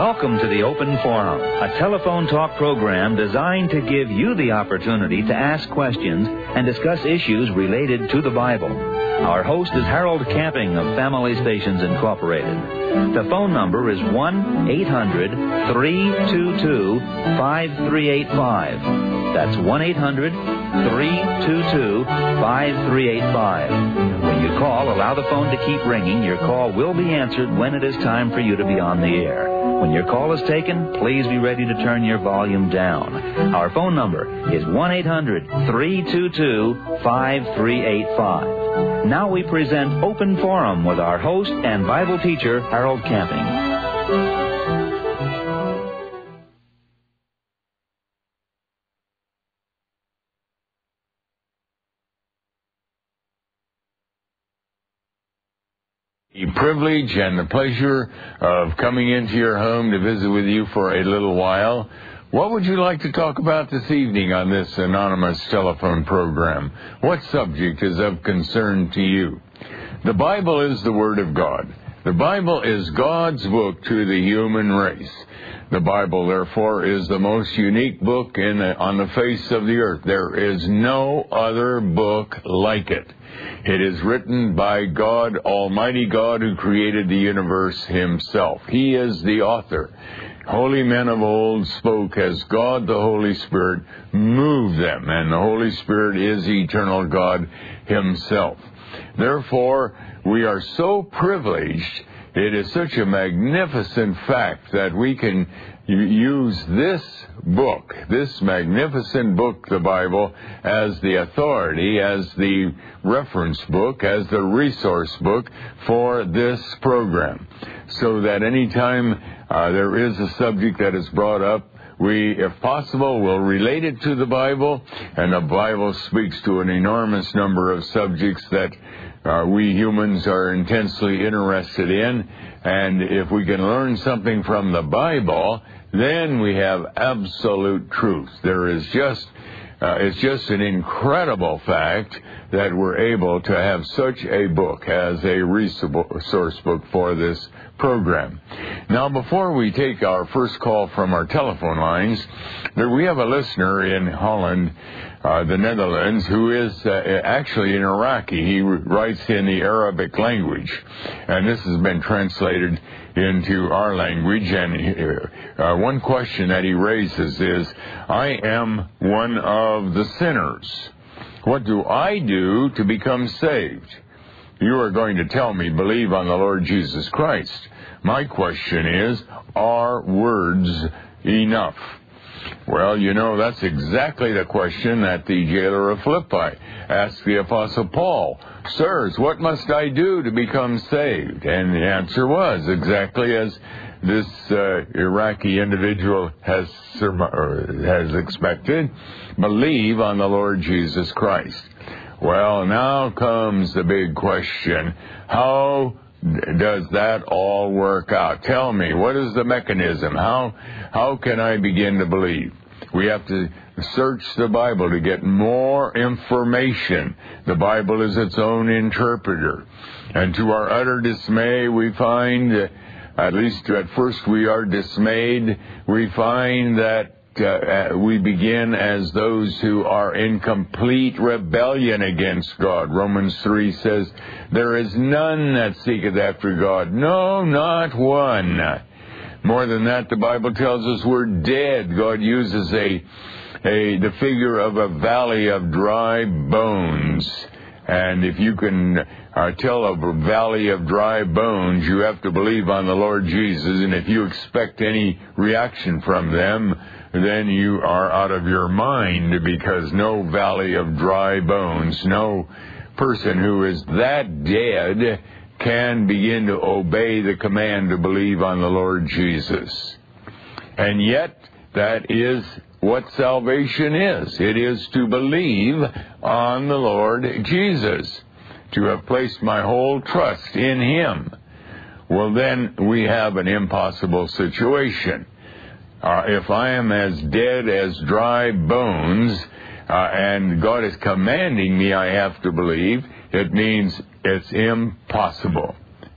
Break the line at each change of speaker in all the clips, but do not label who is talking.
Welcome to the Open Forum, a telephone talk program designed to give you the opportunity to ask questions and discuss issues related to the Bible. Our host is Harold Camping of Family Stations Incorporated. The phone number is 1 800 322 5385. That's 1 800 322 5385. When you call, allow the phone to keep ringing. Your call will be answered when it is time for you to be on the air. When your call is taken, please be ready to turn your volume down. Our phone number is 1 800 322 5385. Now we present Open Forum with our host and Bible teacher, Harold Camping.
Privilege and the pleasure of coming into your home to visit with you for a little while. What would you like to talk about this evening on this anonymous telephone program? What subject is of concern to you? The Bible is the Word of God. The Bible is God's book to the human race. The Bible, therefore, is the most unique book in the, on the face of the earth. There is no other book like it. It is written by God, Almighty God, who created the universe Himself. He is the author. Holy men of old spoke as God the Holy Spirit moved them, and the Holy Spirit is eternal God Himself. Therefore, we are so privileged it is such a magnificent fact that we can use this book, this magnificent book, the Bible, as the authority, as the reference book, as the resource book for this program. So that anytime uh, there is a subject that is brought up, we, if possible, will relate it to the Bible, and the Bible speaks to an enormous number of subjects that uh, we humans are intensely interested in. And if we can learn something from the Bible, then we have absolute truth. There is just uh, it's just an incredible fact that we're able to have such a book as a resource book for this program. Now, before we take our first call from our telephone lines, we have a listener in Holland uh, the Netherlands, who is uh, actually an Iraqi. He writes in the Arabic language, and this has been translated into our language. And uh, one question that he raises is, "I am one of the sinners. What do I do to become saved?" You are going to tell me, believe on the Lord Jesus Christ. My question is, are words enough? Well, you know, that's exactly the question that the jailer of Philippi asked the Apostle Paul. Sirs, what must I do to become saved? And the answer was exactly as this uh, Iraqi individual has, has expected believe on the Lord Jesus Christ. Well, now comes the big question. How does that all work out? Tell me, what is the mechanism? How, how can I begin to believe? We have to search the Bible to get more information. The Bible is its own interpreter. And to our utter dismay, we find, at least at first we are dismayed, we find that uh, we begin as those who are in complete rebellion against God. Romans 3 says, There is none that seeketh after God. No, not one. More than that, the Bible tells us we're dead. God uses a, a, the figure of a valley of dry bones. And if you can uh, tell a valley of dry bones, you have to believe on the Lord Jesus. And if you expect any reaction from them, then you are out of your mind because no valley of dry bones, no person who is that dead can begin to obey the command to believe on the Lord Jesus. And yet, that is what salvation is. It is to believe on the Lord Jesus, to have placed my whole trust in Him. Well, then we have an impossible situation. Uh, if I am as dead as dry bones, uh, and God is commanding me I have to believe, it means it's impossible.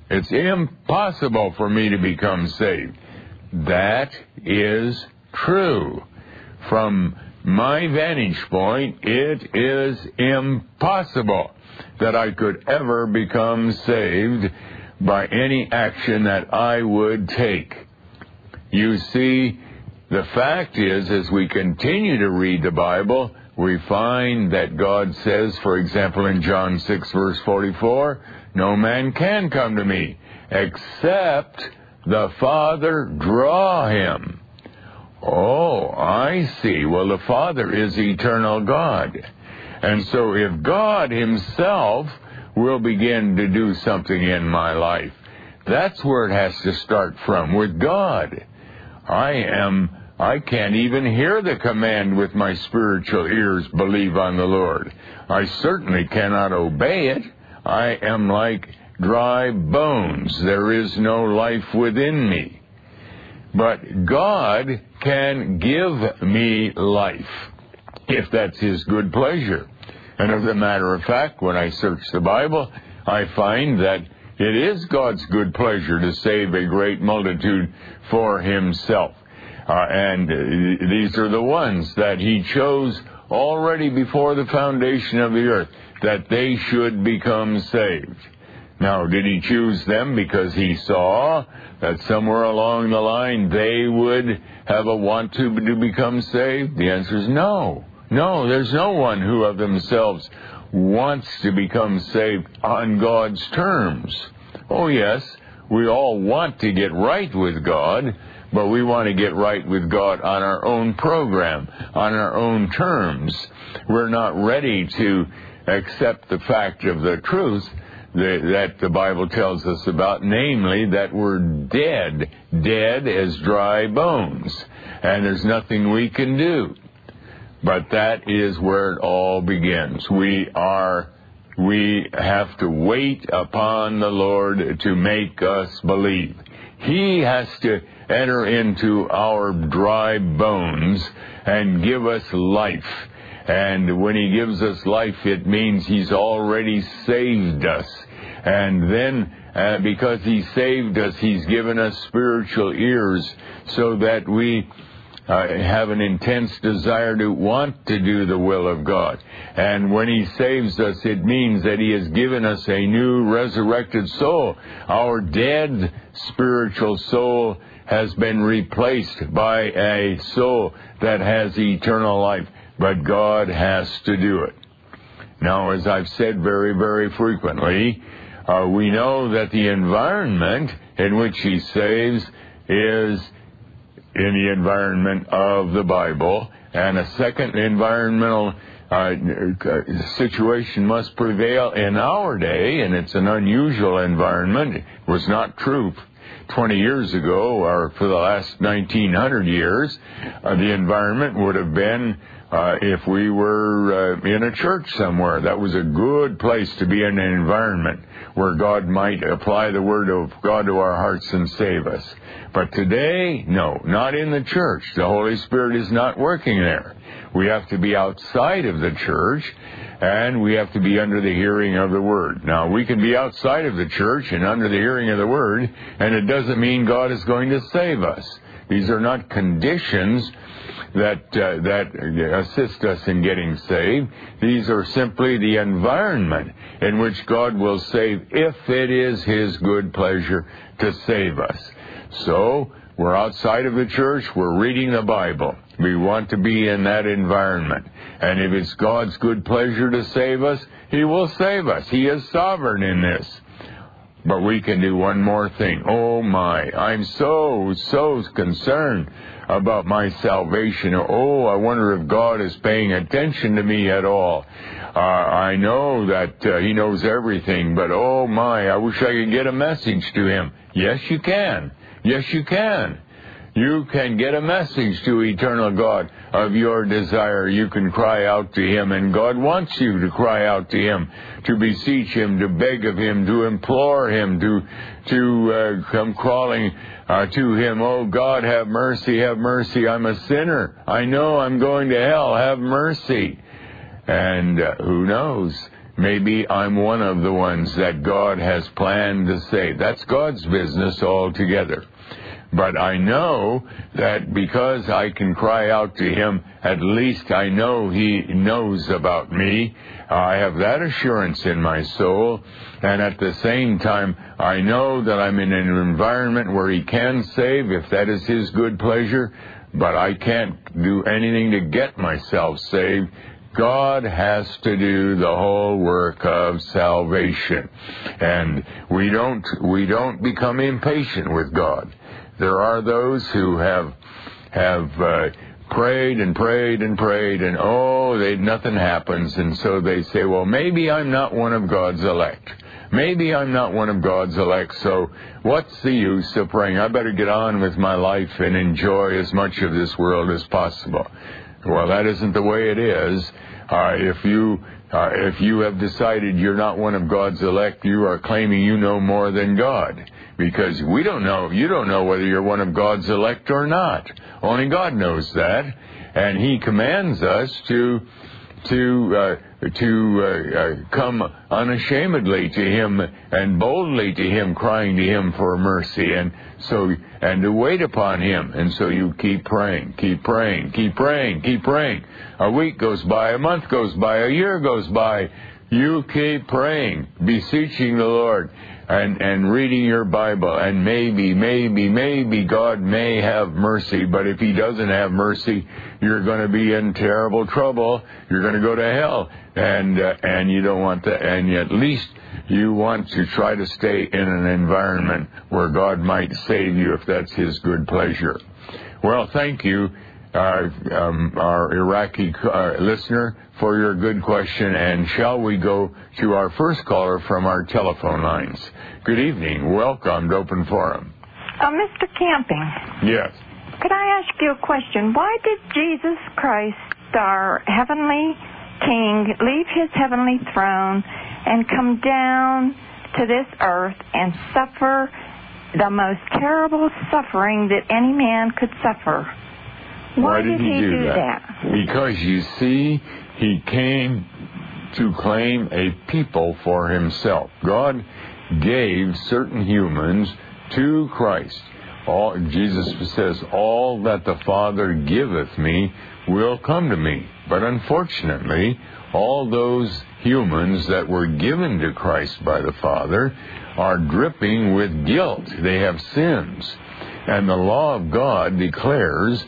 It's impossible for me to become saved. that is true. From my vantage point, it is impossible that I could ever become saved by any action that I would take. You see, the fact is, as we continue to read the Bible, we find that God says, for example, in John 6, verse 44, no man can come to me except the Father draw him. Oh, I see. Well, the Father is eternal God. And so if God Himself will begin to do something in my life, that's where it has to start from, with God. I am, I can't even hear the command with my spiritual ears, believe on the Lord. I certainly cannot obey it. I am like dry bones. There is no life within me. But God can give me life if that's His good pleasure. And as a matter of fact, when I search the Bible, I find that it is God's good pleasure to save a great multitude for Himself. Uh, and uh, these are the ones that He chose already before the foundation of the earth, that they should become saved. Now, did he choose them because he saw that somewhere along the line they would have a want to, to become saved? The answer is no. No, there's no one who of themselves wants to become saved on God's terms. Oh, yes, we all want to get right with God, but we want to get right with God on our own program, on our own terms. We're not ready to accept the fact of the truth that the Bible tells us about, namely that we're dead, dead as dry bones, and there's nothing we can do. But that is where it all begins. We are, we have to wait upon the Lord to make us believe. He has to enter into our dry bones and give us life. And when He gives us life, it means He's already saved us. And then, uh, because He saved us, He's given us spiritual ears so that we uh, have an intense desire to want to do the will of God. And when He saves us, it means that He has given us a new resurrected soul. Our dead spiritual soul has been replaced by a soul that has eternal life. But God has to do it. Now, as I've said very, very frequently, uh, we know that the environment in which he saves is in the environment of the Bible, and a second environmental uh, situation must prevail in our day, and it's an unusual environment. It was not true 20 years ago or for the last 1900 years. Uh, the environment would have been uh, if we were uh, in a church somewhere. That was a good place to be in an environment where God might apply the Word of God to our hearts and save us. But today, no, not in the church. The Holy Spirit is not working there. We have to be outside of the church and we have to be under the hearing of the Word. Now, we can be outside of the church and under the hearing of the Word, and it doesn't mean God is going to save us. These are not conditions that uh, that assist us in getting saved. These are simply the environment in which God will save if it is His good pleasure to save us. So we're outside of the church. We're reading the Bible. We want to be in that environment. And if it's God's good pleasure to save us, He will save us. He is sovereign in this. But we can do one more thing. Oh my, I'm so, so concerned about my salvation. Oh, I wonder if God is paying attention to me at all. Uh, I know that uh, He knows everything, but oh my, I wish I could get a message to Him. Yes, you can. Yes, you can. You can get a message to eternal God of your desire. You can cry out to Him, and God wants you to cry out to Him, to beseech Him, to beg of Him, to implore Him, to to uh, come crawling uh, to Him. Oh God, have mercy, have mercy. I'm a sinner. I know I'm going to hell. Have mercy. And uh, who knows? Maybe I'm one of the ones that God has planned to save. That's God's business altogether. But I know that because I can cry out to him, at least I know he knows about me. I have that assurance in my soul. And at the same time, I know that I'm in an environment where he can save if that is his good pleasure. But I can't do anything to get myself saved. God has to do the whole work of salvation. And we don't, we don't become impatient with God. There are those who have have uh, prayed and prayed and prayed, and oh, they nothing happens, and so they say, well, maybe I'm not one of God's elect. Maybe I'm not one of God's elect, so what's the use of praying? I better get on with my life and enjoy as much of this world as possible. Well, that isn't the way it is. Uh, if you uh, if you have decided you're not one of God's elect, you are claiming you know more than God because we don't know, you don't know whether you're one of God's elect or not. Only God knows that. And He commands us to, to, uh, to uh, uh, come unashamedly to Him and boldly to Him, crying to Him for mercy. And so, and to wait upon Him. And so you keep praying, keep praying, keep praying, keep praying. A week goes by, a month goes by, a year goes by. You keep praying, beseeching the Lord and, and reading your Bible, and maybe, maybe, maybe God may have mercy, but if He doesn't have mercy, you're going to be in terrible trouble. You're going to go to hell, and uh, and you don't want that. And at least you want to try to stay in an environment where God might save you if that's His good pleasure. Well, thank you uh, um, our Iraqi uh, listener for your good question. And shall we go to our first caller from our telephone lines? Good evening. Welcome to Open Forum.
Uh, Mr. Camping.
Yes.
Could I ask you a question? Why did Jesus Christ, our heavenly King, leave his heavenly throne and come down to this earth and suffer the most terrible suffering that any man could suffer? Why,
did,
he,
do,
do
that?
that?
Because you see, he came to claim a people for himself. God gave certain humans to Christ. All, Jesus says, All that the Father giveth me will come to me. But unfortunately, all those humans that were given to Christ by the Father are dripping with guilt. They have sins. And the law of God declares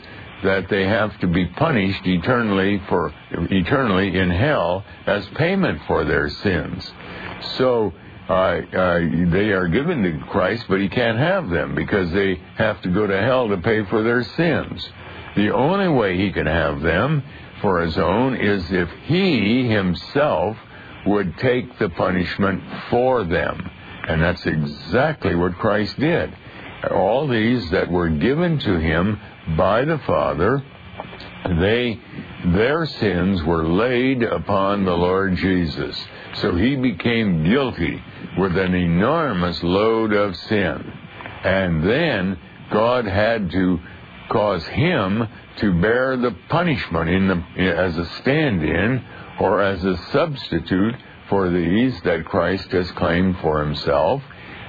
that they have to be punished eternally for eternally in hell as payment for their sins. So uh, uh, they are given to Christ, but he can't have them because they have to go to hell to pay for their sins. The only way he can have them for his own is if he himself would take the punishment for them. And that's exactly what Christ did. All these that were given to him by the Father, they their sins were laid upon the Lord Jesus. So he became guilty with an enormous load of sin. And then God had to cause him to bear the punishment in the, as a stand-in or as a substitute for these that Christ has claimed for himself.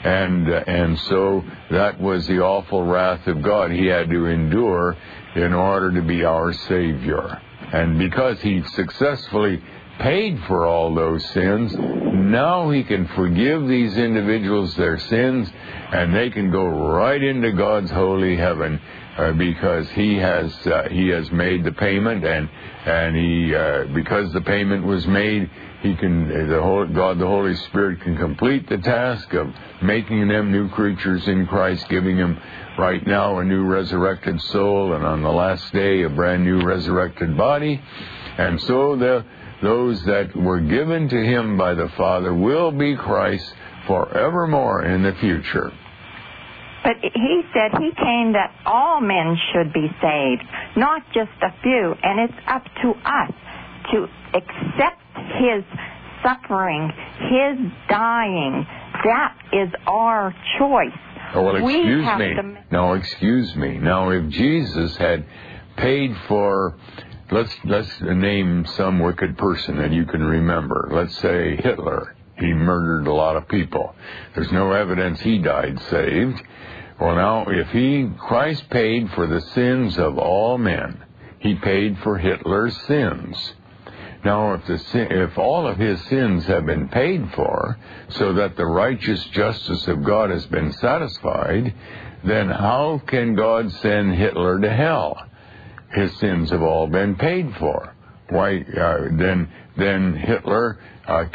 And, uh, and so that was the awful wrath of God he had to endure in order to be our Savior. And because he successfully paid for all those sins, now he can forgive these individuals their sins and they can go right into God's holy heaven uh, because he has uh, he has made the payment and and he uh, because the payment was made he can the whole, God the Holy Spirit can complete the task of making them new creatures in Christ giving them right now a new resurrected soul and on the last day a brand new resurrected body and so the those that were given to him by the Father will be Christ forevermore in the future.
But he said he came that all men should be saved, not just a few. And it's up to us to accept his suffering, his dying. That is our choice.
Oh, well, excuse me.
To...
Now, excuse me. Now, if Jesus had paid for let's let's name some wicked person that you can remember. Let's say Hitler. He murdered a lot of people. There's no evidence he died saved, Well, now, if he, Christ paid for the sins of all men, he paid for Hitler's sins. Now, if, the if all of his sins have been paid for, so that the righteous justice of God has been satisfied, then how can God send Hitler to hell? His sins have all been paid for. Why, uh, then, then Hitler uh,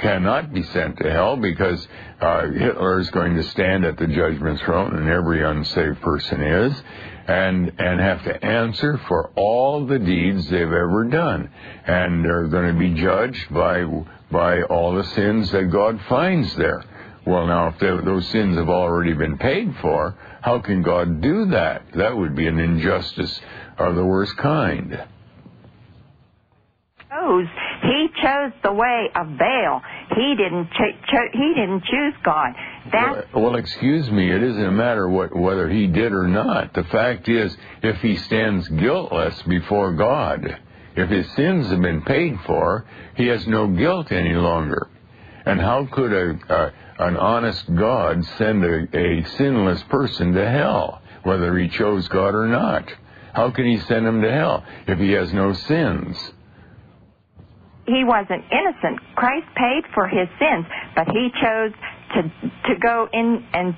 cannot be sent to hell because uh, Hitler is going to stand at the judgment throne, and every unsaved person is, and and have to answer for all the deeds they've ever done, and they're going to be judged by by all the sins that God finds there. Well, now if those sins have already been paid for, how can God do that? That would be an injustice of the worst kind
chose he chose the way of Baal. He didn't cho- cho- he didn't choose God.
That well, uh, well, excuse me. It isn't a matter what whether he did or not. The fact is, if he stands guiltless before God, if his sins have been paid for, he has no guilt any longer. And how could a, a an honest God send a, a sinless person to hell, whether he chose God or not? How can he send him to hell if he has no sins?
He wasn't innocent. Christ paid for his sins, but he chose to to go in and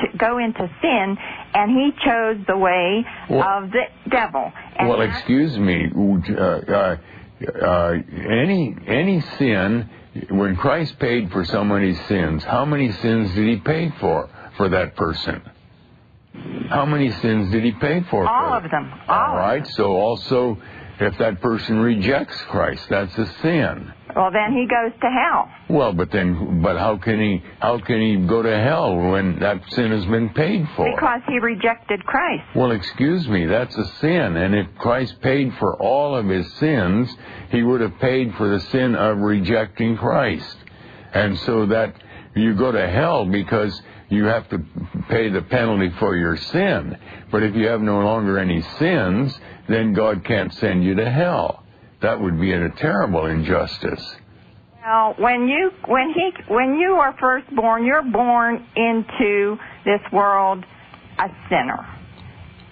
to go into sin, and he chose the way well, of the devil. And
well, excuse me. Uh, uh, uh, any any sin, when Christ paid for somebody's sins, how many sins did he pay for for that person? How many sins did he pay for?
All
for
of them. All, All
right.
Them.
So also if that person rejects Christ, that's a sin.
Well, then he goes to hell.
Well, but then, but how can he? How can he go to hell when that sin has been paid for?
Because he rejected Christ.
Well, excuse me, that's a sin. And if Christ paid for all of his sins, he would have paid for the sin of rejecting Christ. And so that you go to hell because you have to pay the penalty for your sin. But if you have no longer any sins, then God can't send you to hell. That would be a terrible injustice.
Well, when you when he when you are first born, you're born into this world a sinner.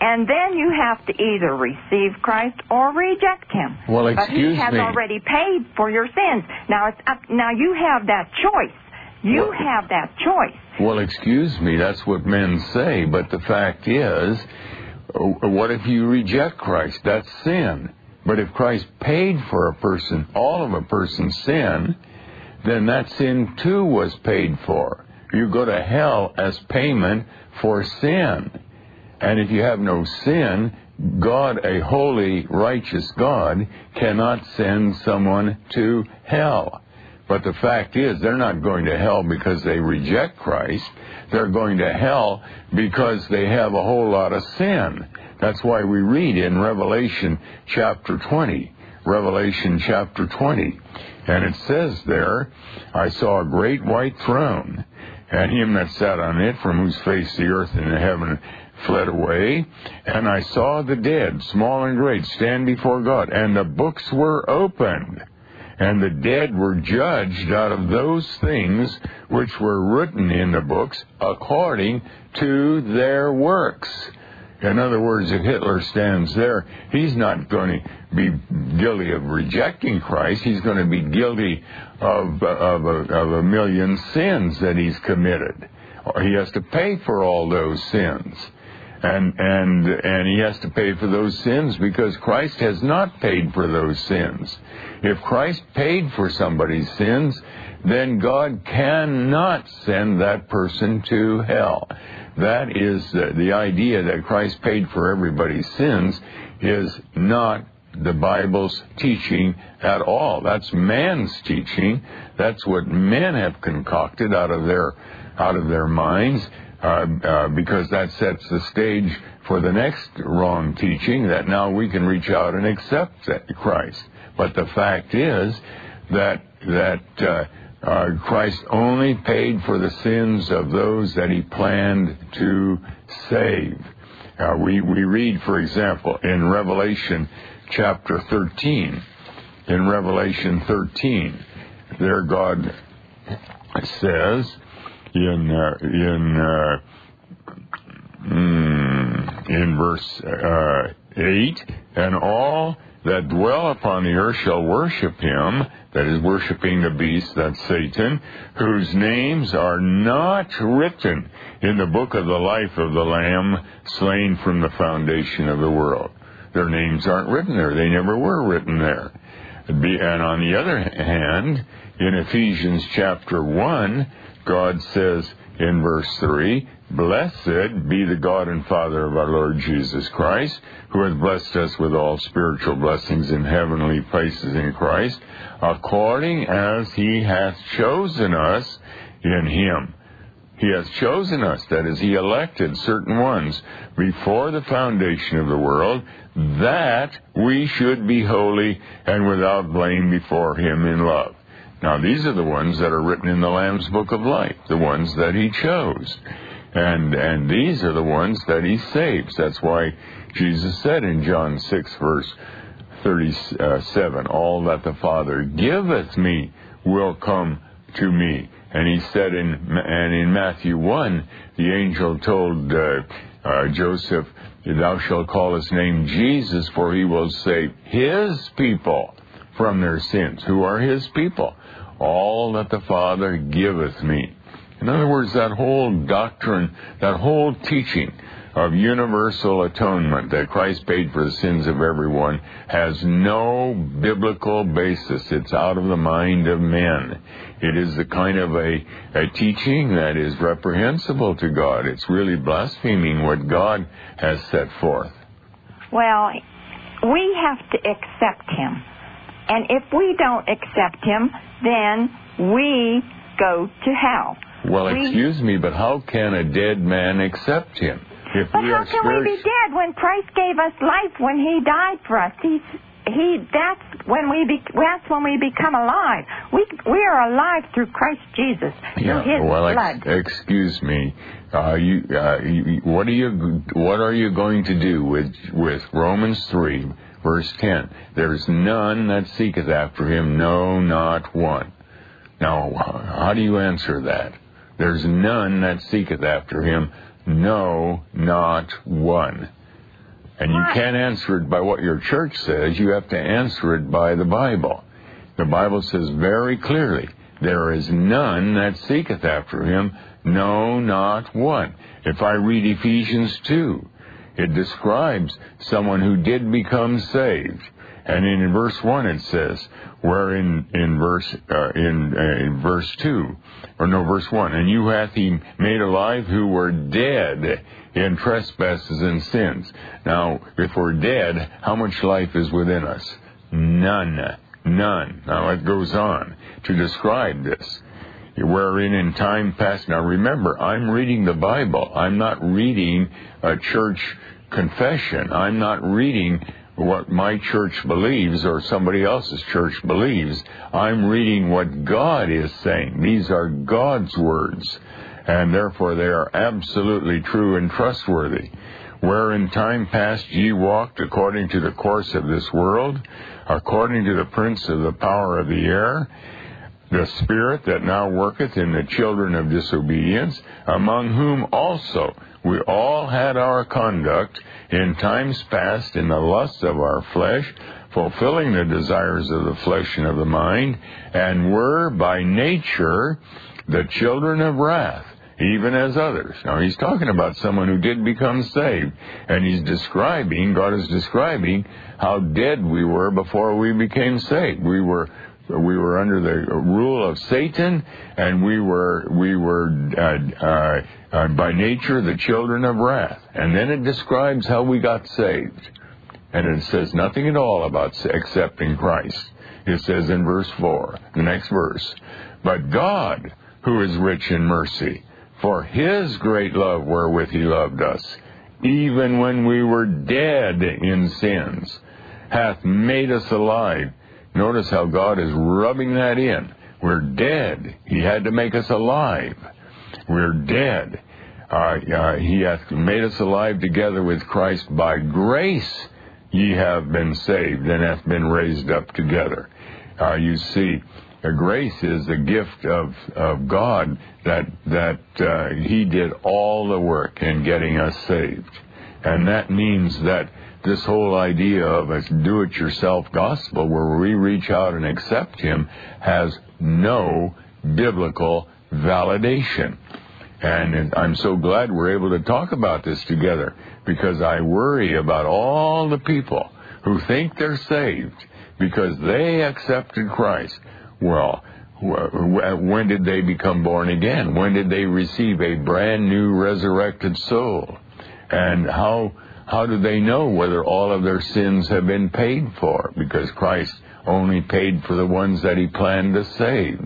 And then you have to either receive Christ or reject him.
Well, excuse me.
but he has
me.
already paid for your sins. Now it's up, now you have that choice. You have that choice.
Well, excuse me, that's what men say, but the fact is, uh, what if you reject Christ? That's sin. But if Christ paid for a person, all of a person's sin, then that sin too was paid for. You go to hell as payment for sin. And if you have no sin, God, a holy, righteous God, cannot send someone to hell. But the fact is, they're not going to hell because they reject Christ. They're going to hell because they have a whole lot of sin. That's why we read in Revelation chapter 20. Revelation chapter 20. And it says there, I saw a great white throne, and him that sat on it, from whose face the earth and the heaven fled away. And I saw the dead, small and great, stand before God, and the books were opened and the dead were judged out of those things which were written in the books according to their works. In other words, if Hitler stands there, he's not going to be guilty of rejecting Christ. He's going to be guilty of, of, a, of a million sins that he's committed. He has to pay for all those sins and and and he has to pay for those sins because Christ has not paid for those sins. If Christ paid for somebody's sins, then God cannot send that person to hell. That is the, the idea that Christ paid for everybody's sins is not the Bible's teaching at all. That's man's teaching. That's what men have concocted out of their out of their minds uh, uh, because that sets the stage for the next wrong teaching that now we can reach out and accept Christ. But the fact is that that uh, uh, Christ only paid for the sins of those that He planned to save. Uh, we we read, for example, in Revelation chapter 13. In Revelation 13, there God says in uh, in uh, in verse uh, 8, and all that dwell upon the earth shall worship him, that is, worshiping the beast, that's Satan, whose names are not written in the book of the life of the Lamb slain from the foundation of the world. Their names aren't written there. They never were written there. And on the other hand, in Ephesians chapter 1, God says in verse 3, Blessed be the God and Father of our Lord Jesus Christ, who hath blessed us with all spiritual blessings in heavenly places in Christ, according as he hath chosen us in him. He hath chosen us, that is, he elected certain ones before the foundation of the world, that we should be holy and without blame before him in love. Now, these are the ones that are written in the Lamb's Book of Life, the ones that he chose. And, and these are the ones that he saves. That's why Jesus said in John 6, verse 37, All that the Father giveth me will come to me. And he said in, and in Matthew 1, the angel told uh, uh, Joseph, Thou shalt call his name Jesus, for he will save his people from their sins. Who are his people? All that the Father giveth me. In other words, that whole doctrine, that whole teaching of universal atonement that Christ paid for the sins of everyone has no biblical basis. It's out of the mind of men. It is the kind of a, a teaching that is reprehensible to God. It's really blaspheming what God has set forth.
Well, we have to accept Him. And if we don't accept Him, then we go to hell.
Well,
We-
excuse me, but how can a dead man accept him? If
But
we
how
are
can we be dead when Christ gave us life when He died for us? He's He. That's when we be, That's when we become alive. We we are alive through Christ Jesus
Yeah,
through His
well, ex-
blood.
excuse me. Uh, you, uh, you, what are you, what are you going to do with with Romans three, verse ten? There's none that seeketh after him, no, not one. Now, how do you answer that? There's none that seeketh after him, no, not one. And you can't answer it by what your church says. You have to answer it by the Bible. The Bible says very clearly, there is none that seeketh after him, no, not one. If I read Ephesians 2, it describes someone who did become saved. And in verse 1 it says, where in, in verse, uh, in, uh, in verse 2, or no, verse 1, and you hath he made alive who were dead in trespasses and sins. Now, if we're dead, how much life is within us? None. None. Now it goes on to describe this. Wherein in time past, now remember, I'm reading the Bible. I'm not reading a church confession. I'm not reading what my church believes or somebody else's church believes. I'm reading what God is saying. These are God's words, and therefore they are absolutely true and trustworthy. Where in time past ye walked according to the course of this world, according to the prince of the power of the air, the spirit that now worketh in the children of disobedience, among whom also we all had our conduct in times past in the lusts of our flesh, fulfilling the desires of the flesh and of the mind, and were by nature the children of wrath, even as others. Now he's talking about someone who did become saved, and he's describing, God is describing how dead we were before we became saved. We were we were under the rule of Satan, and we were we were uh, uh, uh, by nature the children of wrath. And then it describes how we got saved, and it says nothing at all about accepting Christ. It says in verse four, the next verse, but God, who is rich in mercy, for His great love wherewith He loved us, even when we were dead in sins, hath made us alive. Notice how God is rubbing that in. We're dead. He had to make us alive. We're dead. Uh, uh, he hath made us alive together with Christ by grace. Ye have been saved and hath been raised up together. Uh, you see, grace is a gift of, of God that that uh, He did all the work in getting us saved. And that means that this whole idea of a do it yourself gospel where we reach out and accept Him has no biblical validation. And I'm so glad we're able to talk about this together because I worry about all the people who think they're saved because they accepted Christ. Well, when did they become born again? When did they receive a brand new resurrected soul? And how how do they know whether all of their sins have been paid for? Because Christ only paid for the ones that he planned to save.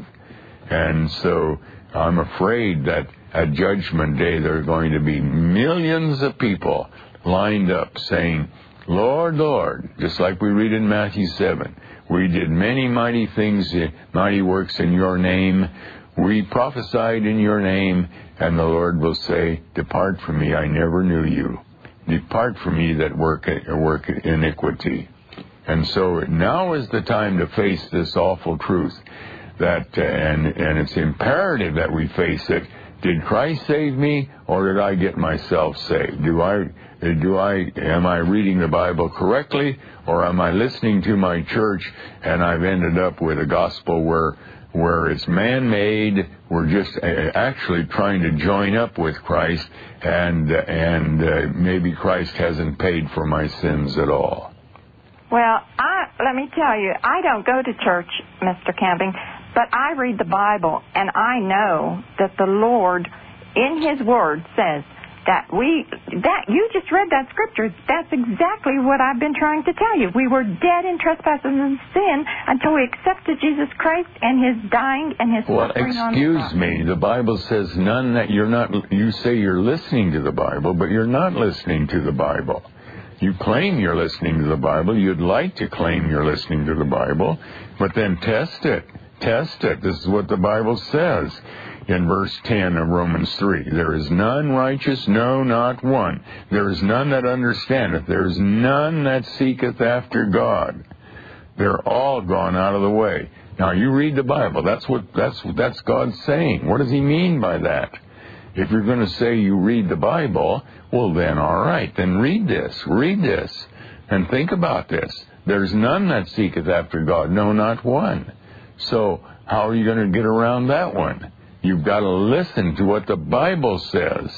And so I'm afraid that at Judgment Day there are going to be millions of people lined up saying, Lord, Lord, just like we read in Matthew 7, we did many mighty things, mighty works in your name. We prophesied in your name, and the Lord will say, Depart from me, I never knew you. Depart from me that work, work iniquity. And so now is the time to face this awful truth that, and, and it's imperative that we face it. Did Christ save me, or did I get myself saved? Do I, do I, am I reading the Bible correctly, or am I listening to my church and I've ended up with a gospel where, where it's man-made, we're just uh, actually trying to join up with Christ, and, and uh, maybe Christ hasn't paid for my sins at all.
Well, I, let me tell you, I don't go to church, Mr. Camping. But I read the Bible and I know that the Lord in his word says that we that you just read that scripture. That's exactly what I've been trying to tell you. We were dead in trespasses and sin until we accepted Jesus Christ and his dying and his
well
suffering
excuse
on the
me. The bible says none that you're not you say you're listening to the bible but you're not listening to the bible. You claim you're listening to the bible. You'd like to claim you're listening to the bible but then test it. Test it. This is what the Bible says in verse 10 of Romans 3. There is none righteous, no, not one. There is none that understandeth. There is none that seeketh after God. They're all gone out of the way. Now you read the Bible. That's what that's that's God saying. What does he mean by that? If you're going to say you read the Bible, well then all right, then read this. Read this and think about this. There's none that seeketh after God, no not one. So, how are you going to get around that one? You've got to listen to what the Bible says,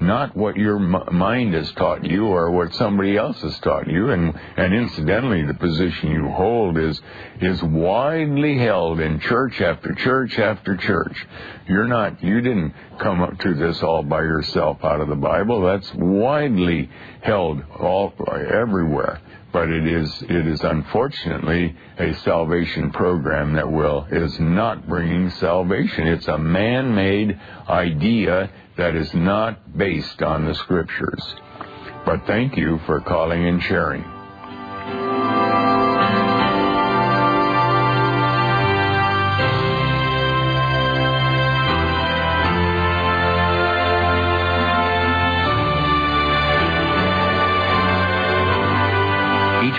not what your m- mind has taught you or what somebody else has taught you. And, and incidentally, the position you hold is, is widely held in church after church after church. You're not, you didn't come up to this all by yourself out of the Bible. That's widely held all, everywhere but it is it is unfortunately a salvation program that will is not bringing salvation. It's a man-made idea that is not based on the scriptures. But thank you for calling and sharing.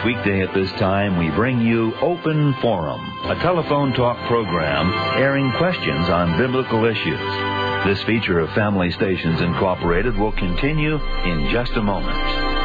Weekday at this time, we bring you Open Forum, a telephone talk program airing questions on biblical issues. This feature of Family Stations Incorporated will continue in just a moment.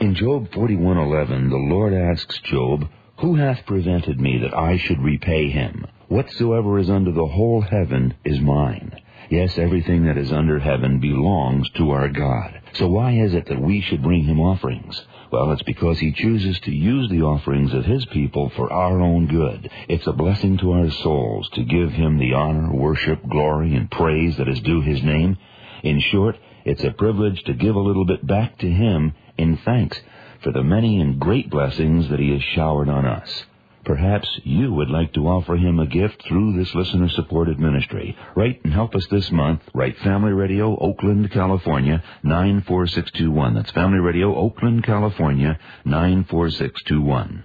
In Job 41:11, the Lord asks Job, who hath prevented me that I should repay him? Whatsoever is under the whole heaven is mine. Yes, everything that is under heaven belongs to our God. So why is it that we should bring him offerings? Well, it's because he chooses to use the offerings of his people for our own good. It's a blessing to our souls to give him the honor, worship, glory, and praise that is due his name. In short, it's a privilege to give a little bit back to him in thanks for the many and great blessings that he has showered on us. Perhaps you would like to offer him a gift through this listener supported ministry. Write and help us this month. Write Family Radio, Oakland, California, 94621. That's Family Radio, Oakland, California, 94621.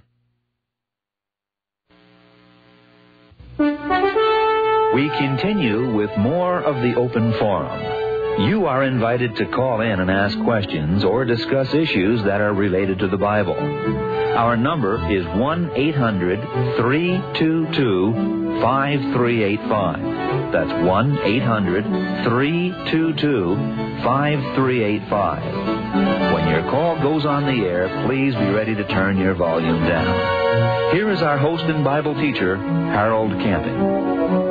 We continue with more of the open forum. You are invited to call in and ask questions or discuss issues that are related to the Bible. Our number is 1 800 322 5385. That's 1 800 322 5385. When your call goes on the air, please be ready to turn your volume down. Here is our host and Bible teacher, Harold Camping.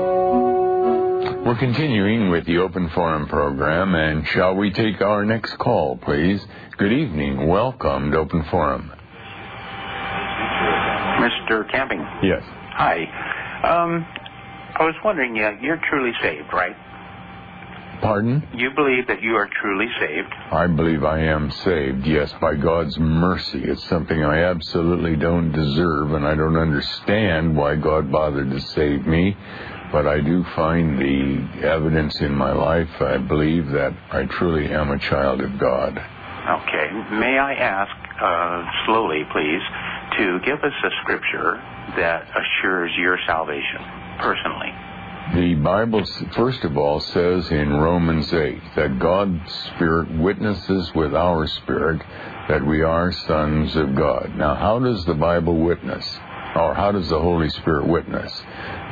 We're continuing with the Open Forum program, and shall we take our next call, please? Good evening. Welcome to Open Forum.
Mr. Camping.
Yes.
Hi. Um, I was wondering, uh, you're truly saved, right?
Pardon?
You believe that you are truly saved?
I believe I am saved, yes, by God's mercy. It's something I absolutely don't deserve, and I don't understand why God bothered to save me but I do find the evidence in my life. I believe that I truly am a child of God.
Okay. May I ask, uh, slowly, please, to give us a scripture that assures your salvation personally?
The Bible, first of all, says in Romans 8 that God's Spirit witnesses with our spirit that we are sons of God. Now, how does the Bible witness? Or how does the Holy Spirit witness?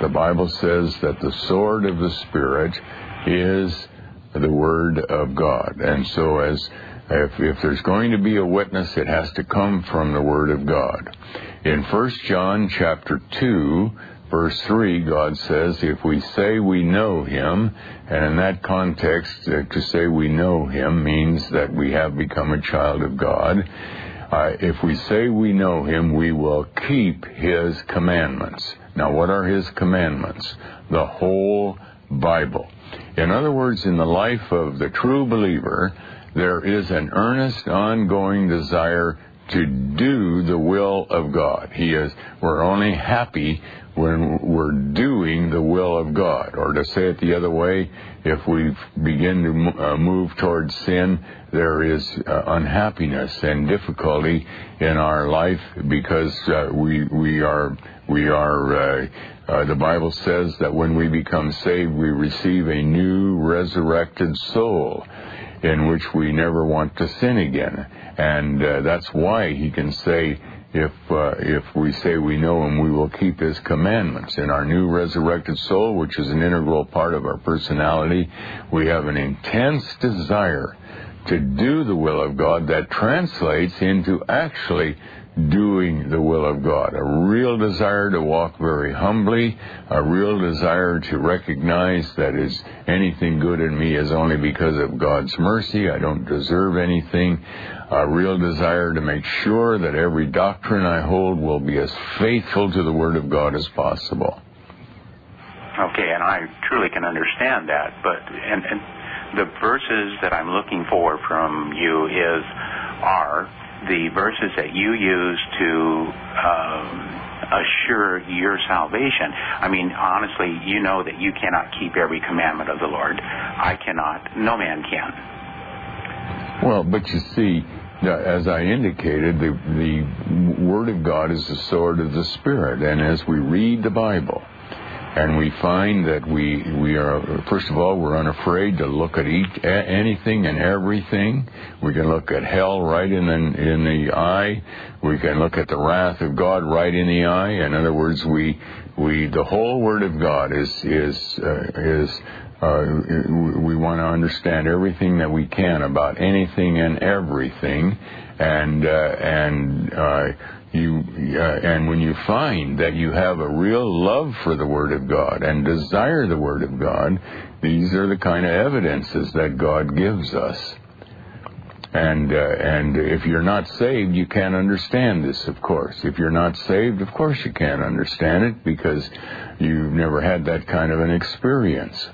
The Bible says that the sword of the Spirit is the Word of God. And so as if, if there's going to be a witness, it has to come from the Word of God. In 1 John chapter 2, verse 3, God says, if we say we know Him, and in that context, uh, to say we know Him means that we have become a child of God. Uh, if we say we know him, we will keep his commandments. Now, what are his commandments? The whole Bible. In other words, in the life of the true believer, there is an earnest, ongoing desire to do the will of God. He is, we're only happy when we're doing the will of God. Or to say it the other way, if we begin to uh, move towards sin, there is uh, unhappiness and difficulty in our life because uh, we we are we are. Uh, uh, the Bible says that when we become saved, we receive a new resurrected soul in which we never want to sin again. And uh, that's why he can say, if uh, if we say we know him, we will keep his commandments. In our new resurrected soul, which is an integral part of our personality, we have an intense desire to do the will of God that translates into actually doing the will of God. A real desire to walk very humbly, a real desire to recognize that is anything good in me is only because of God's mercy. I don't deserve anything. A real desire to make sure that every doctrine I hold will be as faithful to the Word of God as possible.
Okay, and I truly can understand that, but and, and the verses that I'm looking for from you is are the verses that you use to um, assure your salvation. I mean, honestly, you know that you cannot keep every commandment of the Lord. I cannot. No man can.
Well, but you see, as I indicated, the, the Word of God is the sword of the Spirit. And as we read the Bible, and we find that we we are first of all we're unafraid to look at each, anything and everything. We can look at hell right in the in the eye. We can look at the wrath of God right in the eye. In other words, we we the whole Word of God is is uh, is. Uh, we want to understand everything that we can about anything and everything, and uh, and uh, you uh, and when you find that you have a real love for the word of God and desire the word of God, these are the kind of evidences that God gives us. And uh, and if you're not saved, you can't understand this. Of course, if you're not saved, of course you can't understand it because you've never had that kind of an experience.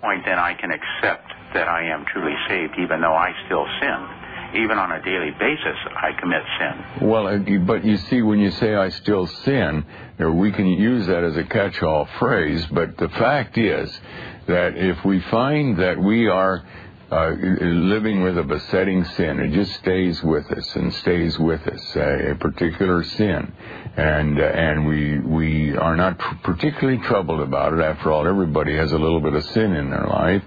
Point then, I can accept that I am truly saved, even though I still sin even on a daily basis, I commit sin.
Well, uh, but you see, when you say I still sin, we can use that as a catch all phrase, but the fact is that if we find that we are uh, living with a besetting sin. It just stays with us and stays with us, a, a particular sin. And, uh, and we, we are not tr- particularly troubled about it. After all, everybody has a little bit of sin in their life.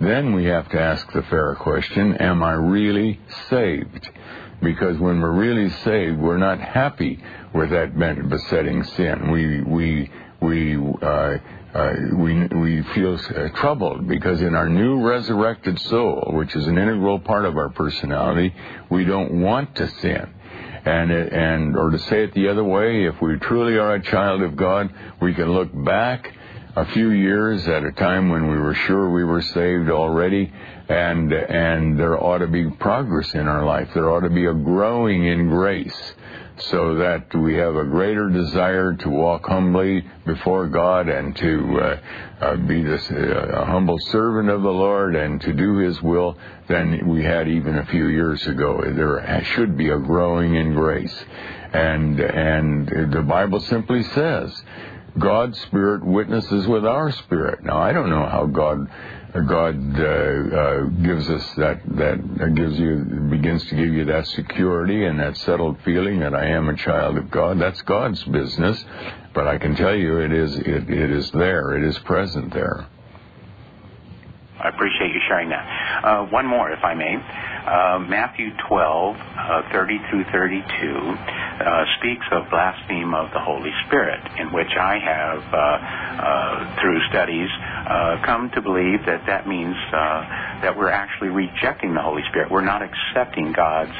Then we have to ask the fair question, am I really saved? Because when we're really saved, we're not happy with that besetting sin. We, we, we, uh, uh, we, we feel uh, troubled because in our new resurrected soul, which is an integral part of our personality, we don't want to sin. And, and, or to say it the other way, if we truly are a child of God, we can look back a few years at a time when we were sure we were saved already, and, and there ought to be progress in our life. There ought to be a growing in grace so that we have a greater desire to walk humbly before God and to uh, uh, be this, uh, a humble servant of the Lord and to do His will than we had even a few years ago. There should be a growing in grace, and and the Bible simply says. God's Spirit witnesses with our spirit. Now, I don't know how God God uh, uh, gives us that that gives you begins to give you that security and that settled feeling that I am a child of God. That's God's business, but I can tell you it is it, it is there. It is present there.
I appreciate you sharing that. Uh, one more, if I may. Uh, Matthew 12, uh, 30 through 32, uh, speaks of blaspheme of the Holy Spirit, in which I have, uh, uh, through studies, come to believe that that means that we're actually rejecting the Holy Spirit. We're not accepting God's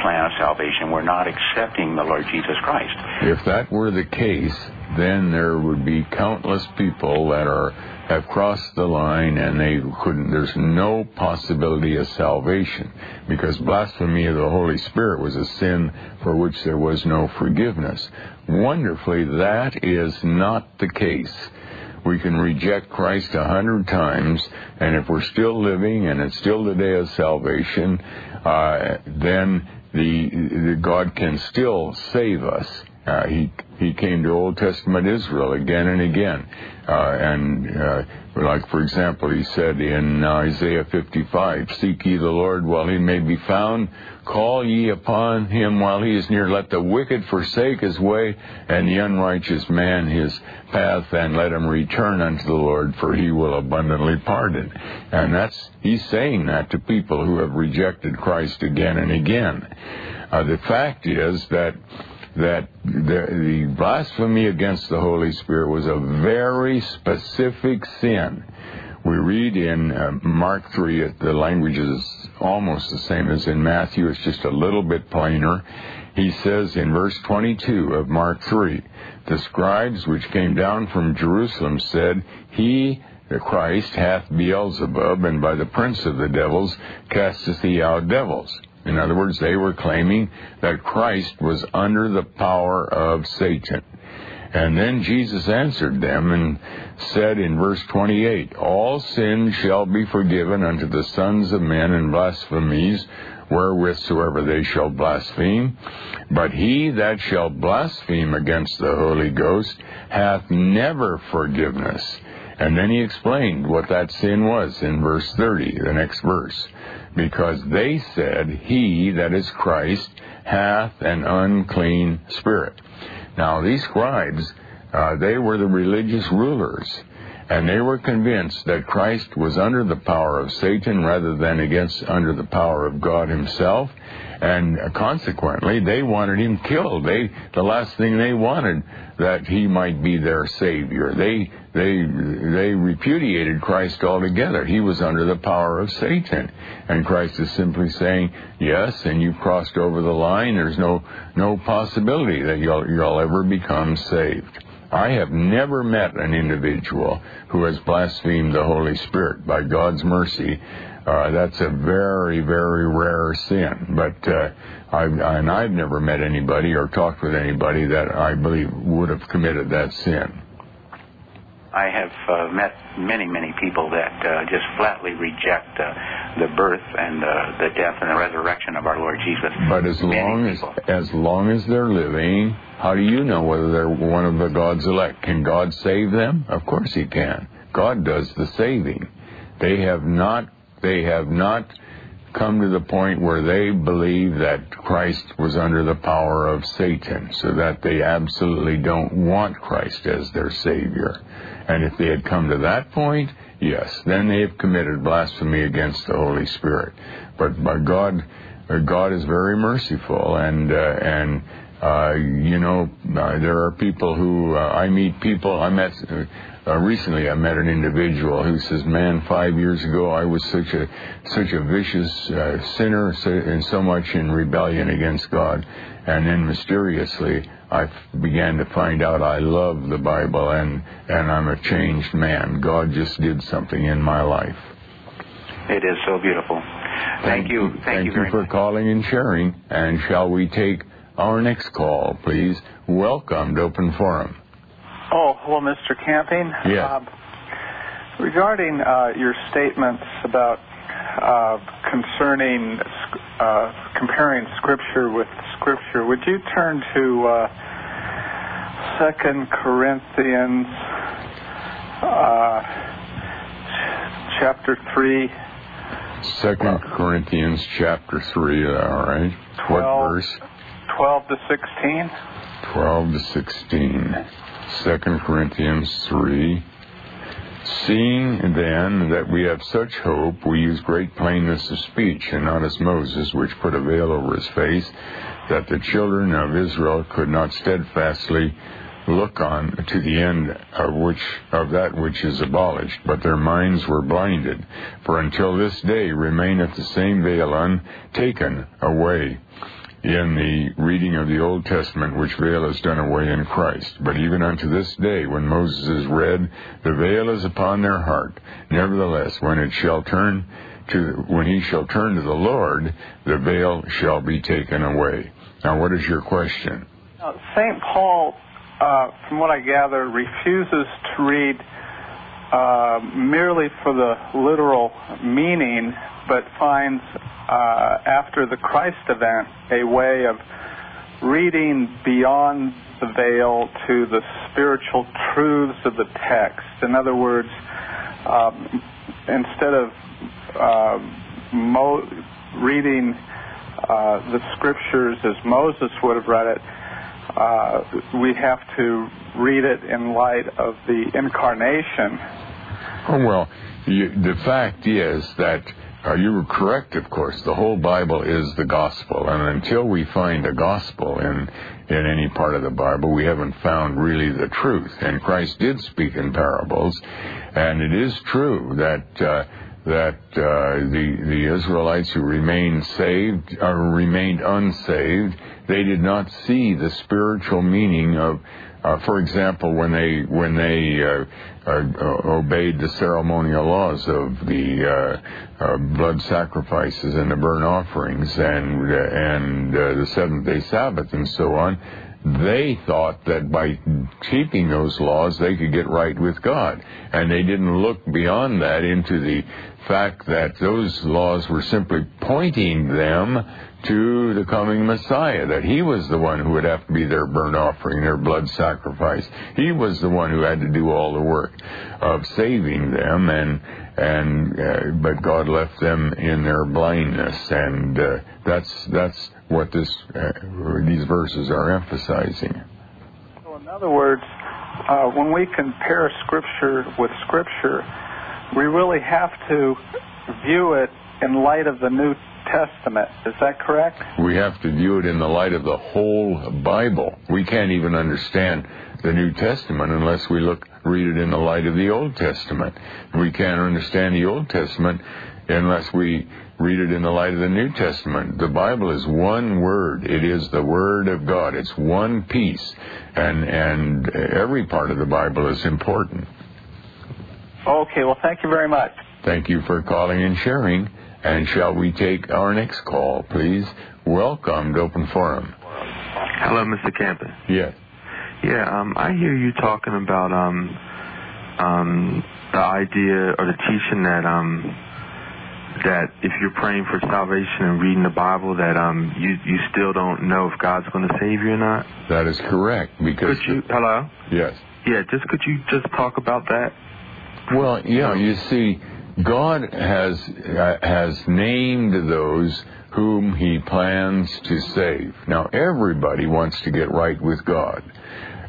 plan of salvation. We're not accepting the Lord Jesus Christ.
If that were the case, then there would be countless people that are have crossed the line and they couldn't there's no possibility of salvation because blasphemy of the holy spirit was a sin for which there was no forgiveness wonderfully that is not the case we can reject Christ a hundred times, and if we're still living and it's still the day of salvation, uh, then the, the God can still save us. Uh, he he came to Old Testament Israel again and again, uh, and uh, like for example, he said in Isaiah 55, "Seek ye the Lord while he may be found; call ye upon him while he is near. Let the wicked forsake his way, and the unrighteous man his path, and let him return unto the Lord, for he will abundantly pardon." And that's he's saying that to people who have rejected Christ again and again. Uh, the fact is that that the, the blasphemy against the Holy Spirit was a very specific sin. We read in uh, Mark 3, the language is almost the same as in Matthew, it's just a little bit plainer. He says in verse 22 of Mark 3, the scribes which came down from Jerusalem said, He, the Christ, hath Beelzebub, and by the prince of the devils casteth he out devils. In other words, they were claiming that Christ was under the power of Satan. And then Jesus answered them and said in verse 28, All sins shall be forgiven unto the sons of men and blasphemies, wherewith soever they shall blaspheme. But he that shall blaspheme against the Holy Ghost hath never forgiveness. And then he explained what that sin was in verse 30, the next verse because they said, He, that is Christ, hath an unclean spirit. Now, these scribes, uh, they were the religious rulers, and they were convinced that Christ was under the power of Satan rather than against under the power of God Himself, and uh, consequently, they wanted him killed. They, the last thing they wanted that he might be their savior. They, they, they repudiated Christ altogether. He was under the power of Satan. And Christ is simply saying, yes, and you've crossed over the line. There's no, no possibility that you'll, you'll ever become saved. I have never met an individual who has blasphemed the Holy Spirit by God's mercy uh, that's a very, very rare sin. But uh, I've, and I've never met anybody or talked with anybody that I believe would have committed that sin.
I have uh, met many, many people that uh, just flatly reject uh, the birth and uh, the death and the resurrection of our Lord Jesus.
But as many long people. as as long as they're living, how do you know whether they're one of the God's elect? Can God save them? Of course He can. God does the saving. They have not they have not come to the point where they believe that Christ was under the power of Satan, so that they absolutely don't want Christ as their Savior. And if they had come to that point, yes, then they have committed blasphemy against the Holy Spirit. But by God, uh, God is very merciful, and uh, and uh, you know uh, there are people who uh, I meet people I met. Uh, recently, I met an individual who says, "Man, five years ago, I was such a such a vicious uh, sinner so, and so much in rebellion against God, and then mysteriously, I began to find out I love the Bible and and I'm a changed man. God just did something in my life."
It is so beautiful. Thank you. Thank,
Thank
you very
for
much.
calling and sharing. And shall we take our next call, please? Welcome to Open Forum.
Oh, hello, Mr. Camping.
Yeah.
Um, regarding uh, your statements about uh, concerning uh, comparing Scripture with Scripture, would you turn to uh, Second Corinthians uh, chapter three?
Second Corinthians chapter three. All right. What
Twelve.
verse?
12 to 16.
Twelve to sixteen. Second Corinthians three. Seeing then that we have such hope, we use great plainness of speech, and not as Moses, which put a veil over his face, that the children of Israel could not steadfastly look on to the end of which of that which is abolished, but their minds were blinded. For until this day remaineth the same veil untaken away in the reading of the Old Testament, which veil is done away in Christ. But even unto this day, when Moses is read, the veil is upon their heart. Nevertheless, when it shall turn to, when he shall turn to the Lord, the veil shall be taken away. Now, what is your question?
Now, St. Paul, uh, from what I gather, refuses to read uh, merely for the literal meaning, but finds uh, after the Christ event a way of reading beyond the veil to the spiritual truths of the text. In other words, um, instead of uh, mo- reading uh, the scriptures as Moses would have read it, uh, we have to read it in light of the incarnation.
Oh, well, you, the fact is that uh, you correct, of course. The whole Bible is the gospel, and until we find a gospel in in any part of the Bible, we haven't found really the truth. And Christ did speak in parables, and it is true that. Uh, that uh, the the Israelites who remained saved or remained unsaved, they did not see the spiritual meaning of uh, for example, when they when they uh, uh, obeyed the ceremonial laws of the uh, uh, blood sacrifices and the burnt offerings and uh, and the seventh day Sabbath and so on, they thought that by keeping those laws they could get right with God, and they didn't look beyond that into the fact that those laws were simply pointing them to the coming Messiah, that he was the one who would have to be their burnt offering, their blood sacrifice. He was the one who had to do all the work of saving them, and and uh, but God left them in their blindness, and uh, that's that's what this uh, these verses are emphasizing.
So, in other words, uh, when we compare Scripture with Scripture, we really have to view it in light of the New Testament. Is that correct?
We have to view it in the light of the whole Bible. We can't even understand the New Testament unless we look read it in the light of the Old Testament. We can't understand the Old Testament unless we read it in the light of the New Testament. The Bible is one word. It is the Word of God. It's one piece, and and every part of the Bible is important.
Okay. Well, thank you very much.
Thank you for calling and sharing. And shall we take our next call, please? Welcome to Open Forum.
Hello, Mr. Camping.
Yes.
Yeah, um, I hear you talking about um, um, the idea or the teaching that um, that if you're praying for salvation and reading the Bible, that um, you you still don't know if God's going to save you or not.
That is correct. Because
Could you? Hello.
yes.
Yeah, just could you just talk about that?
Well, yeah, you see, God has uh, has named those whom He plans to save. Now, everybody wants to get right with God.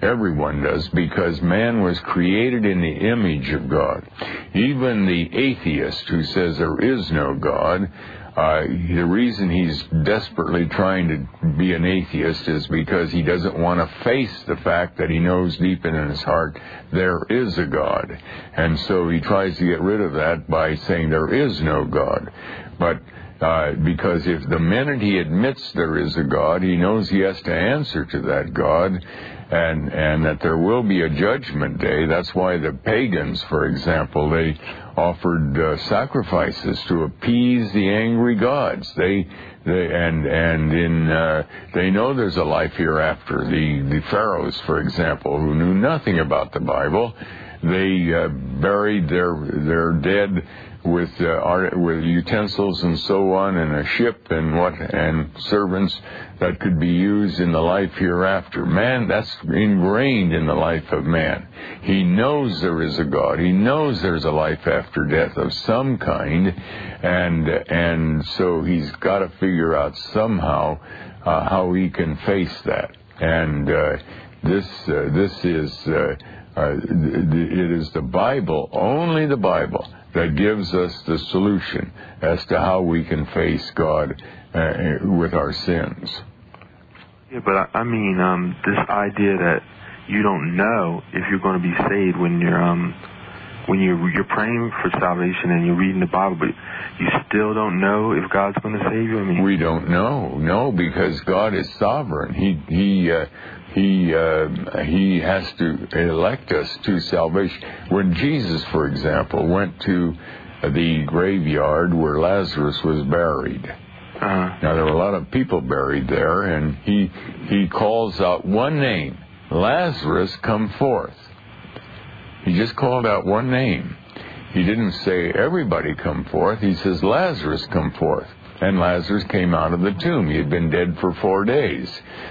Everyone does because man was created in the image of God. Even the atheist who says there is no God uh, the reason he's desperately trying to be an atheist is because he doesn't want to face the fact that he knows deep in his heart there is a God. And so he tries to get rid of that by saying there is no God. But uh, because if the minute he admits there is a God, he knows he has to answer to that God, and and that there will be a judgment day. That's why the pagans, for example, they offered uh, sacrifices to appease the angry gods. They, they and and in uh, they know there's a life hereafter. The the pharaohs, for example, who knew nothing about the Bible, they uh, buried their their dead with uh, art, with utensils and so on, and a ship and what and servants that could be used in the life hereafter. Man, that's ingrained in the life of man. He knows there is a God. He knows there's a life after death of some kind, and and so he's got to figure out somehow uh, how he can face that. And uh, this uh, this is. Uh, uh, it is the Bible, only the Bible, that gives us the solution as to how we can face God uh, with our sins.
Yeah, but I, I mean, um, this idea that you don't know if you're going to be saved when you're um, when you're you're praying for salvation and you're reading the Bible, but you still don't know if God's going to save you. I mean,
we don't know, no, because God is sovereign. He he uh, he uh, he has to elect us to salvation. When Jesus, for example, went to the graveyard where Lazarus was buried.
uh,
Now there were a lot of people buried there, and he he calls out one name, Lazarus, come forth. He just called out one name. He didn't say everybody come forth. He says Lazarus come forth. And Lazarus came out of the tomb. He had been dead for four days.